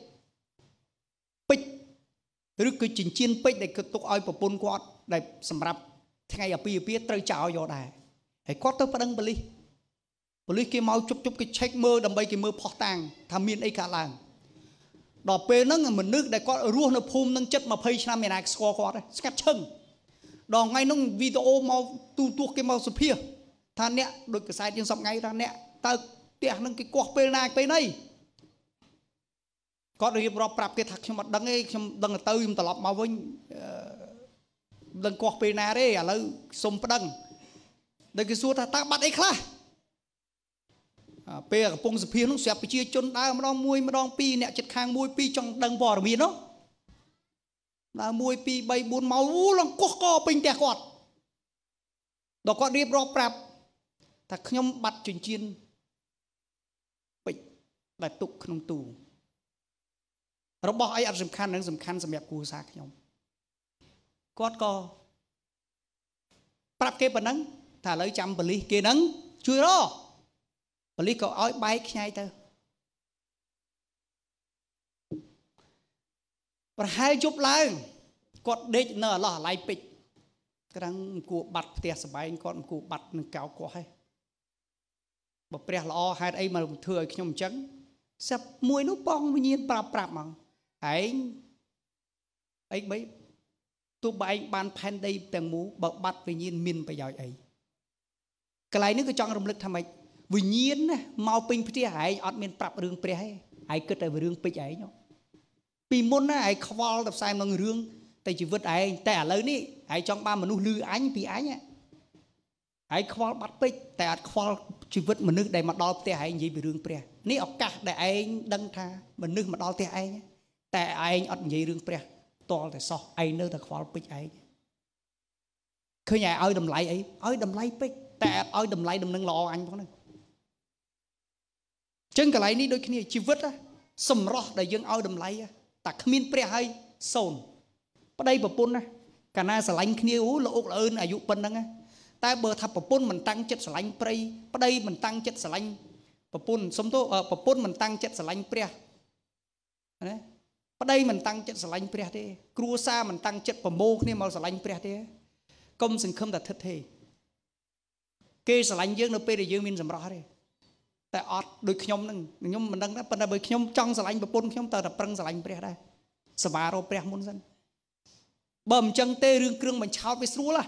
ពេជ្រឬគឺចិញ្ចៀនពេជ្រដែលគាត់ទុកឲ្យប្រពន្ធគាត់ដែលសម្រាប់ថ្ងៃអាពាហ៍ពិពាហ៍ត្រូវចោលយកដែរហើយគាត់ទៅប្តឹងប៉ូលីសប៉ូលីសគេមកជប់ជប់គេឆែកមើលដើម្បីគេមើលផុសតាំងថាមានអីកើតឡើងដល់ពេលហ្នឹងមនុស្សដែលគាត់រស់នៅភូមិហ្នឹងចិត្ត20ឆ្នាំមានណាស្គាល់គាត់ទេស្កាត់ឈឹង ដល់ថ្ងៃហ្នឹងវីដេអូមកទូទួគេមកសុភាថាអ្នកដូចកសែតយើងសពថ្ងៃថាអ្នកតើផ្ទះហ្នឹងគេកោះពេលណាពេលណីគាត់រៀបរាប់ប្រាប់គេថាខ្ញុំអត់ដឹងទេខ្ញុំដឹងទៅខ្ញុំត្រឡប់មកវិញមិនដឹងកោះពេលណាទេឥឡូវសុំប្តឹងដល់គេសួរថាតើបាត់អីខ្លះពេលកំពុងសភានោះស្រាប់ប្រជាជនដើរម្ដងមួយម្ដងពីរអ្នកចិត្តខាងមួយពីរចង់ដឹងព័ត៌មាននោះ ដើរ1 2 3 4មកវូលងកោះកពេញផ្ទះគាត់ដល់គាត់រៀបរាប់ប្រាប់ថាខ្ញុំបាត់ចិញ្ចៀនពេជ្រដែលទុកក្នុងទូរបស់អីអត់សំខាន់នឹងសំខាន់សម្រាប់គ្រួសារខ្ញុំគាត់ក៏ប្រាប់គេប៉ុណ្ណឹងថាឥឡូវចាំបលិសគេហ្នឹងជួយរកប៉ូលីសក៏ឲ្យបែកខ្ញែទៅ ប្រហែលយប់ឡើងគាត់ដេកនៅអាឡោះអាឡៃពេជ្រក្រាំងគួបាត់ផ្ទះសបែងគាត់គួបាត់នឹងកៅកោះហើយបើព្រះល្អហេតុអីមកធ្វើឲ្យខ្ញុំអញ្ចឹងសិបមួយនោះបងវិញ្ញាណប្រាប់ប្រាប់មកឯងអីបីទោះបើឯងបានផែនដីទាំងមូលបើបាត់វិញ្ញាណមានប្រយោជន៍អីកន្លែងនេះក៏ចង់រំលឹកថាម៉េចវិញ្ញាណណាមកពេញផ្ទះឯងអត់មានប្រាប់រឿងព្រះទេឯងគិតតែរឿងពេជ្រឯង ពីមុនណាឯងខ្វល់តែផ្សាយនឹងរឿងតែជីវិតឯងតែឥឡូវនេះឯងចង់បានមនុស្សលឺអញពីអញឯងខ្វល់បាត់ពេជ្រតែអត់ខ្វល់ជីវិតមនុស្សដែលមកដល់ផ្ទះឯងនិយាយពីរឿងព្រះនេះឱកាសដែលឯងដឹងថាមនុស្សមកដល់ផ្ទះឯងតែឯងអត់និយាយរឿងព្រះតលតែសោះឯងនៅតែខ្វល់ពេជ្រឯងឃើញឯងឲ្យតម្លៃអីឲ្យតម្លៃពេជ្រតែអត់ឲ្យតម្លៃដំណឹងល្អអញផងហ្នឹងចឹងកន្លែងនេះដូចគ្នាជីវិតសម្រស់ដែលយើងឲ្យតម្លៃ តែគ្មានព្រះហើយសូន្យប្តីប្រពន្ធណាកាលណាស្រឡាញ់គ្នាអូលោកអុកលឿនអាយុប៉ុណ្ណឹងតែបើថាប្រពន្ធមិនតាំងចិត្តស្រឡាញ់ព្រៃប្តីមិនតាំងចិត្តស្រឡាញ់ប្រពន្ធសំទោប្រពន្ធមិនតាំងចិត្តស្រឡាញ់ព្រះណាប្តីមិនតាំងចិត្តស្រឡាញ់ព្រះទេ គ្រួសារមិនតាំងចិត្តប្រមូលគ្នាមកស្រឡាញ់ព្រះទេកុំសង្ឃឹមតែថិតទេគេស្រឡាញ់យើងនៅពេលដែលយើងមានសម្រស់ទេ តែអត់ដូចខ្ញុំនឹងខ្ញុំមិនដឹងដែរប៉ុន្តែបើខ្ញុំចង់ស្រឡាញ់ប្រពន្ធខ្ញុំតើតែប្រឹងស្រឡាញ់ព្រះដែរសវារោព្រះមុនសិនបើមិនចឹងទេរឿងគ្រឿងបញ្ឆោតវាស្រួលហ៎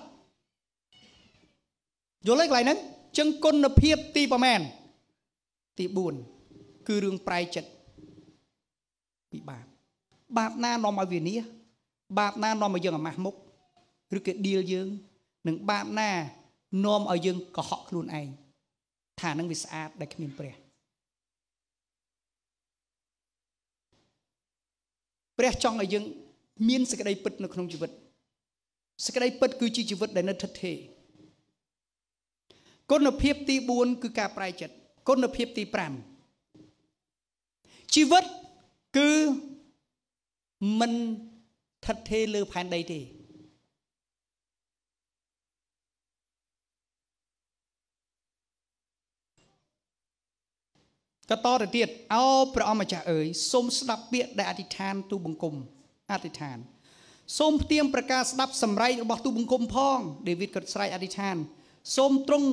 យល់ទេកន្លែងហ្នឹងចឹងគុណភាពទីប្រមាណទី4គឺរឿងប្រែចិត្តពីបាបបាបណានាំឲ្យវានេះបាបណានាំឲ្យយើងអាម៉ាស់មុខឬគេឌីលយើងនឹងបាបណានាំឲ្យយើងកុហកខ្លួនឯង ថានឹងវាស្អាតដែលគ្មានព្រះព្រះចង់ឲ្យយើងមានសេចក្តីពិតនៅក្នុងជីវិតសេចក្តីពិតគឺជាជីវិតដែលនៅថិតថេរគុណភាពទី4គឺការប្រែចិត្តគុណភាពទី5ជីវិតគឺមិនថិតថេរលើផែនដីទេ ក៏តទៅទៀតអោព្រះអម្ចាស់អើយសូមស្ដាប់ពាក្យដែលអធិដ្ឋានទូបង្គំអធិដ្ឋានសូមផ្ទៀងប្រកាសស្ដាប់សម្រែករបស់ទូបង្គំផងដេវីតក៏ស្រែកអធិដ្ឋានសូមទ្រង់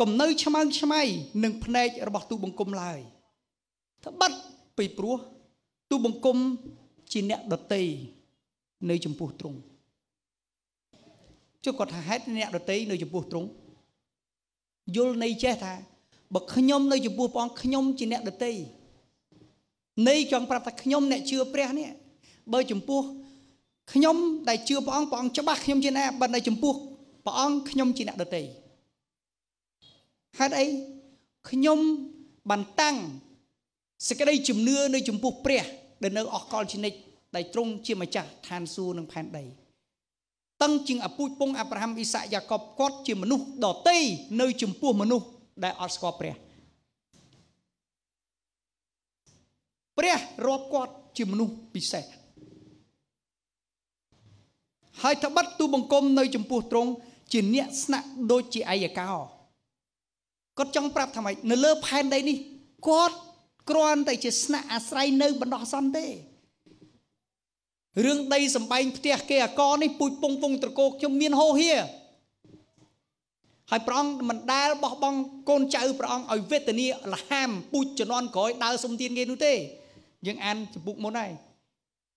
កំនៅឆ្មើងឆ្មៃនឹងភ្នែករបស់ទូបង្គំឡើយត្បិតពីព្រោះទូបង្គំជាអ្នកដតីនៅចំពោះទ្រង់ចុះគាត់ថាហេតុអ្នកដតីនៅចំពោះទ្រង់យល់នៃចេះថា បើខ្ញុំនៅចំពោះព្រះអង្គខ្ញុំជាអ្នកដតីនៃចង់ប្រាប់ថាខ្ញុំអ្នកជឿព្រះនេះបើចំពោះខ្ញុំដែលជឿព្រះអង្គព្រះអង្គច្បាស់ខ្ញុំជាអ្នកបើនៅចំពោះព្រះអង្គខ្ញុំជាអ្នកដតីហេតុអីខ្ញុំបានតាំងសេចក្តីជំនឿនៅចំពោះព្រះដែលនៅអស់កលជានិច្ចដែលទ្រង់ជាម្ចាស់ឋានសួគ៌និងផែនដីតឹងជាងអពូជពងអាប់រ៉ាហាំអ៊ីសាក់យ៉ាកបគាត់ជាមនុស្សដតីនៅចំពោះមនុស្ស ដែលអត់ស្គាល់ព្រះព្រះរាប់គាត់ជាមនុស្សពិសេសហើយត្បិតទូបង្គំនៅចំពោះទ្រង់ជាអ្នកស្នាក់ដូចជាអាយកោគាត់ចង់ប្រាប់ថាម៉េចនៅលើផែនដីនេះគាត់គ្រាន់តែជាស្នាក់អាស្រ័យនៅបណ្ដោះអាសន្នទេរឿងដីសំបែងផ្ទះគេអកនេះពូជពងពងត្រកោខ្ញុំមានហោហៀ ហើយព្រះអង្គមិនដែលបោះបង់កូនចៅព្រះអង្គឲ្យវេទនាលហាមពូជជំនាន់ក្រោយដើរសុំទានគេនោះទេយើងអានចំពុកមុនហើយ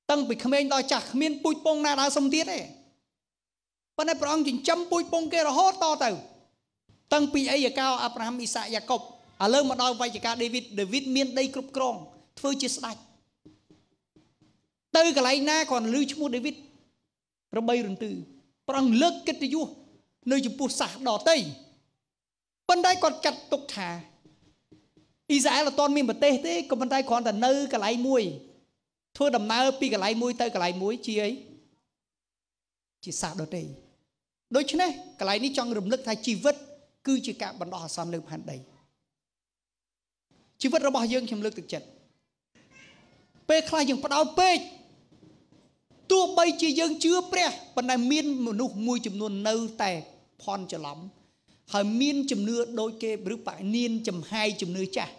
តាំងពីក្មេងដល់ចាស់គ្មានពូជពងណាដើរសុំទៀតទេប៉ុន្តែព្រះអង្គចិញ្ចឹមពូជពងគេរហូតតទៅតាំងពីអីយ៉ាកោអាប់រ៉ាហាំអ៊ីសាក់យ៉ាកុបឥឡូវមកដល់វៃកាដេវីតដេវីតមានដីគ្រប់គ្រងធ្វើជាស្ដេចទៅកន្លែងណាគាត់ឮឈ្មោះដេវីតរបីរន្ទឺព្រះអង្គលើកកិត្តិយស នៅចំពោះសាសដតីប៉ុន្តែគាត់ចាត់ទុកថាអ៊ីស្រាអែលអត់ទាន់មានប្រទេសទេក៏ប៉ុន្តែគ្រាន់តែនៅកន្លែងមួយធ្វើដំណើរពីកន្លែងមួយទៅកន្លែងមួយជាអីជាសាសដតីដូច្នេះកន្លែងនេះចង់រំលឹកថាជីវិត គឺជាការបណ្ដោះអាសន្នលើផែនដីជីវិតរបស់យើងខ្ញុំលើកទឹកចិត្តពេលខ្លះយើងផ្ដោតពេក ទោះបីជាយើងជឿព្រះប៉ុន្តែមានមនុស្សមួយចំនួននៅតែផន់ច្រឡំហើយមានជំនឿដូចគេឬបញ្ញានចំហាយជំនឿចាស់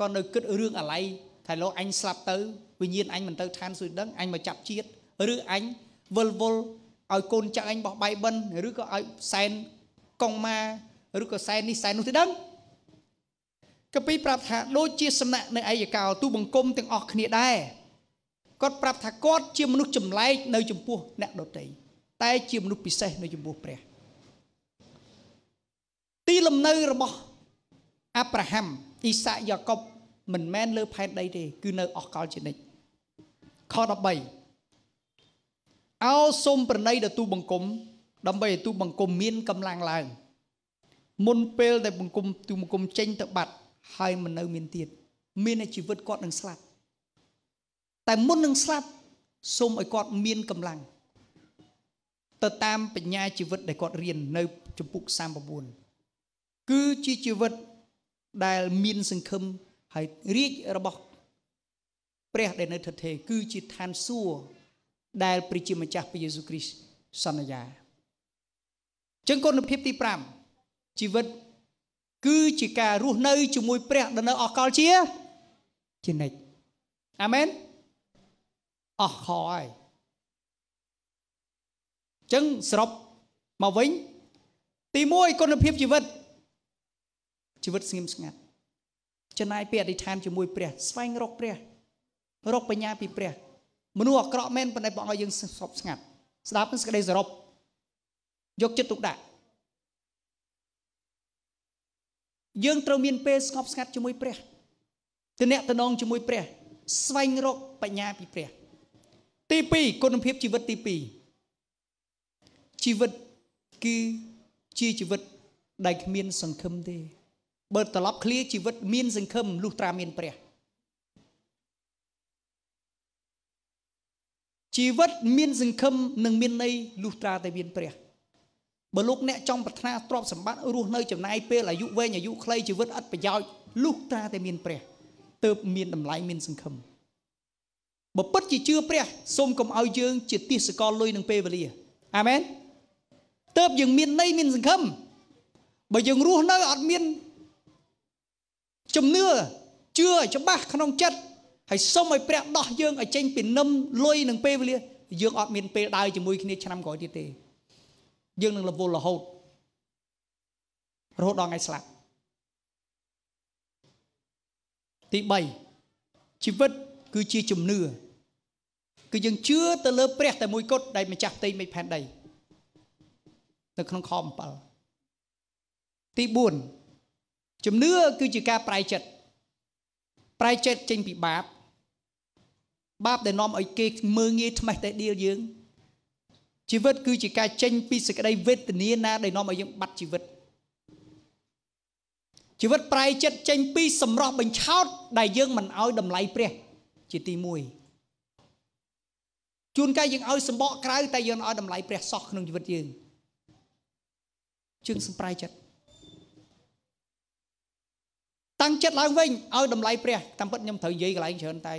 ក៏នៅគិតរឿងអាឡ័យថាលោកអញស្លាប់ទៅវិញ្ញាណអញមិនទៅឋានសួគ៌ដឹងអញមកចាប់ជាតិឬអញវិលវល់ឲ្យកូនចៅអញបោះបៃបិនឬក៏ឲ្យសែនកងម៉ាឬក៏សែននេះសែននោះទៅដឹងកពីប្រាប់ថាដូចជាសំណាក់នៅឯយកោទូបង្គំទាំងអស់គ្នាដែរ គាត់ប្រាប់ថាគាត់ជាមនុស្សចម្លែកនៅចំពោះអ្នកដទៃតែជាមនុស្សពិសេសនៅចំពោះព្រះទីលំនៅរបស់អាប់រ៉ាហាំអ៊ីសាក់យ៉ាកុបមិនមែនលើផែនដីទេ គឺនៅអស់កលជានិច្ចខ13អោសូមប្រណីដល់ទូបង្គំ ដើម្បីឲ្យទូបង្គំមានកម្លាំងឡើង មុនពេលដែលបង្គំទូបង្គំចេញទៅបាត់ហើយមិននៅមានទៀតមានជីវិតគាត់នឹងស្លាប់ តែមុននឹងស្លាប់សូមឲ្យគាត់មានកម្លាំងទៅតាមបញ្ញាជីវិតដែលគាត់រៀននៅចំពុក39គឺជាជីវិតដែលមានសង្ឃឹមហើយរាជរបស់ព្រះដែលនៅឋិតថេរគឺជាឋានសួគ៌ដែលព្រះជាម្ចាស់ព្រះយេស៊ូវគ្រីស្ទសន្យាចឹងគុណភាពទី5ជីវិត គឺជាការរស់នៅជាមួយព្រះដែលនៅអកលជាជានិច្ចអាមែន អស់ខហើយចឹងសរុបមកវិញ ទី1គុណភាពជីវិតជីវិតស្ងៀមស្ងាត់ចំណាយពេលអធិដ្ឋានជាមួយព្រះ ស្វែងរកព្រះ រកបញ្ញាពីព្រះ មនុស្សអាក្រក់មែនប៉ុន្តែបងឲ្យយើងស្ងប់ស្ងាត់ស្ដាប់នឹងសេចក្តីសរុបយកចិត្តទុកដាក់យើងត្រូវមានពេលស្ងប់ស្ងាត់ជាមួយព្រះទំនាក់ទំនងជាមួយព្រះ ស្វែងរកបញ្ញាពីព្រះ ទី2គុណភាពជីវិតទី2ជីវិតគឺជាជីវិតដែលគ្មានសង្ឃឹមទេបើត្រឡប់ឃ្លាជីវិតមានសង្ឃឹមលុះត្រាមានព្រះជីវិតមានសង្ឃឹមនិងមានន័យលុះត្រាតែមានព្រះបើលោកអ្នកចង់ប្រាថ្នាទ្រព្យសម្បត្តិរស់នៅចំណាយពេលអាយុវែងអាយុខ្លីជីវិតឥតប្រយោជន៍លុះត្រាតែមានព្រះទើបមានតម្លៃមានសង្ឃឹម បើពិតជាជឿព្រះសូមកុំឲ្យយើងជាទាសកលលុយនឹងពេលវេលាអាមែនទើបយើងមានន័យមានសង្ឃឹមបើយើងរស់នៅអត់មានជំនឿជឿច្បាស់ក្នុងចិត្តហើយសុំឲ្យព្រះដោះយើងឲ្យចេញពីនឹមលុយនឹងពេលវេលាយើងអត់មានពេលដើរជាមួយគ្នាឆ្នាំក្រោយទៀតទេយើងនឹងរវល់រហូតរហូតដល់ថ្ងៃស្លាប់ទី3ជីវិតគឺជាជំនឿ គឺយើងជឿទៅលើព្រះតែមួយគត់ដែលម្ចាស់ផ្ទៃមេឃផែនដីនៅក្នុងខ7ទី4ជំនឿគឺជាការប្រែចិត្តប្រែចិត្តចេញពីបាបបាបដែលនាំឲ្យគេមើងងាយថ្មេះតែដៀលយើងជីវិតគឺជាការចេញពីសេចក្តីវេទនាណាដែលនាំឲ្យយើងបាត់ជីវិតជីវិតប្រែចិត្តចេញពីសម្រស់បញ្ឆោតដែលយើងមិនឲ្យតម្លៃព្រះ ជាទី1 ជួនកាលយើងឲ្យសម្បកក្រៅតែយើងឲ្យតម្លៃព្រះសោះក្នុងជីវិតយើងជើងសម្ប្រែចិត្តតាំងចិត្តឡើងវិញឲ្យតម្លៃព្រះតាមពិតខ្ញុំត្រូវនិយាយកន្លែងច្រើនតែ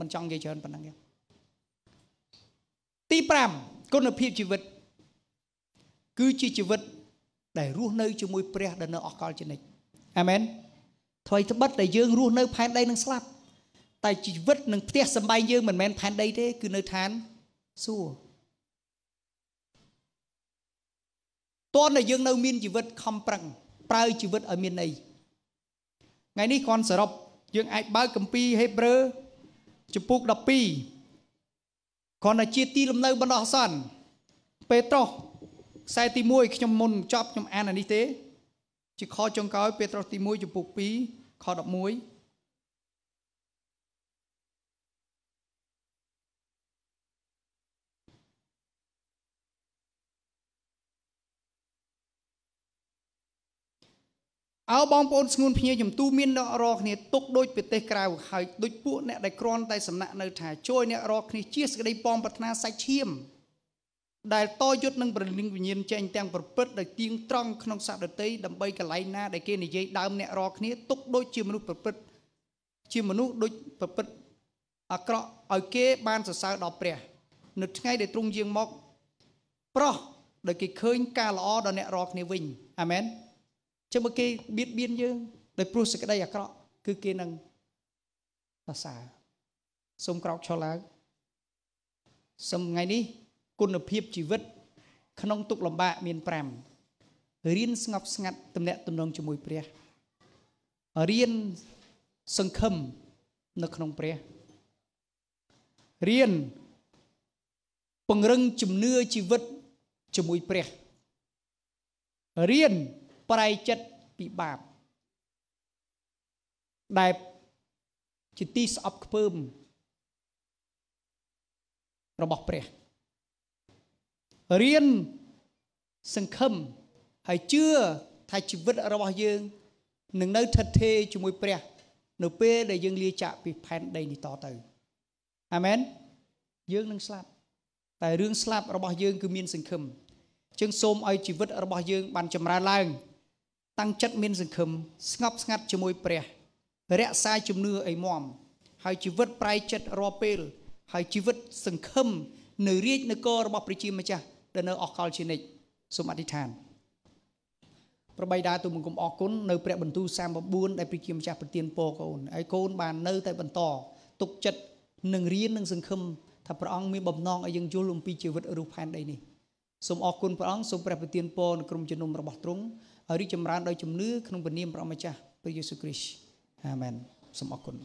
មិនចង់និយាយច្រើនប៉ុណ្ណឹងទេទី5គុណភាពជីវិត គឺជាជីវិត ដែលរស់នៅជាមួយព្រះដែលនៅអកលជានិច្ចអាមែនថ្មីត្បិតដែលយើងរស់នៅផែនដីនឹងស្លាប់តែជីវិតនឹងផ្ទះសម្បែងយើងមិនមែនផែនដីទេគឺនៅឋាន សួគ៌តើតែយើងនៅមានជីវិតខំប្រឹងប្រើជីវិតឲ្យមានន័យថ្ងៃនេះគ្រាន់សរុបយើងអាចបើកគម្ពីរហេព្រើរចំពុក12គ្រាន់តែជាទីលំនៅបណ្ដោះអាសន្នពេត្រុសខ្សែទី1ខ្ញុំមុនចប់ខ្ញុំអានអានេះទេជាខចុងក្រោយពេត្រុសទី1ចំពុក2ខ11 អើបងប្អូនស្ងួនភ្ញៀវជំទូមានអ្នករកគ្នាទុកដូចប្រទេសក្រៅហើយដូចពួកអ្នកដែលគ្រាន់តែសំណាក់នៅថាជួយអ្នករកគ្នាជាសក្តីប៉ងប្រាថ្នាសាច់ឈាមដែលតយុទ្ធនឹងប្រលឹងវិញ្ញាណចេញទាំងប្រព្រឹត្តដោយទៀងត្រង់ក្នុងសក្តិដើម្បីកន្លែងណាដែលគេនិយាយដើមអ្នករកគ្នាទុកដូចជាមនុស្សប្រព្រឹត្តជាមនុស្សដូចប្រព្រឹត្តអាក្រក់ឲ្យគេបានសរសើរដល់ព្រះ នៅថ្ងៃដែលទ្រង់យាងមក ប្រោះដោយគេឃើញការល្អដល់អ្នករកគ្នាវិញអាមែន ចាំបើគេបៀតបៀនយើងដោយព្រោះសេចក្តីអាក្រក់គឺគេនឹងសរសើរសូមក្រោកឈរឡើងសូមថ្ងៃនេះគុណភាពជីវិត ក្នុងទុកលំបាកមាន5រៀនស្ងប់ស្ងាត់ទំនាក់ទំនងជាមួយព្រះរៀនសង្ឃឹមនៅក្នុងព្រះរៀនពង្រឹងជំនឿជីវិតជាមួយព្រះរៀន ប្រែចិត្តពីបាបដែលជាទីស្អប់ខ្ពើមរបស់ព្រះរៀនសង្ឃឹមហើយជឿថាជីវិតរបស់យើងនឹងនៅថិតថេរជាមួយព្រះ នៅពេលដែលយើងលាចាកពីផែនដីនេះតទៅអាមែនយើងនឹងស្លាប់តែរឿងស្លាប់របស់យើងគឺមានសង្ឃឹមជាងសូមឲ្យជីវិតរបស់យើងបានចម្រើនឡើង តាំងចិត្តមានសង្ឃឹមស្ងប់ស្ងាត់ជាមួយព្រះ រក្សាជំនឿឲ្យមាំហើយជីវិតប្រែចិត្តរាល់ពេល ហើយជីវិតសង្ឃឹមនៅរាជនគររបស់ព្រះជាម្ចាស់ដែលនៅអកលជានិច្ចសូមអធិដ្ឋានប្របីដាទូមង្គមអរគុណនៅព្រះបន្ទូល39ដែលព្រះជាម្ចាស់ប្រទានពរកូនហើយកូនបាននៅតែបន្តទុកចិត្តនឹងរៀននឹងសង្ឃឹមថាព្រះអង្គមានបំណងឲ្យយើងយល់អំពីជីវិតរស់ផែនដីនេះសូមអរគុណព្រះអង្គសូមព្រះប្រទានពរនៅក្រុមជំនុំរបស់ទ្រង់ ហើយរីកចម្រើនដោយជំនឿក្នុងព្រះនាមព្រះម្ចាស់ព្រះយេស៊ូវគ្រីស្ទអាមែនសូមអរគុណ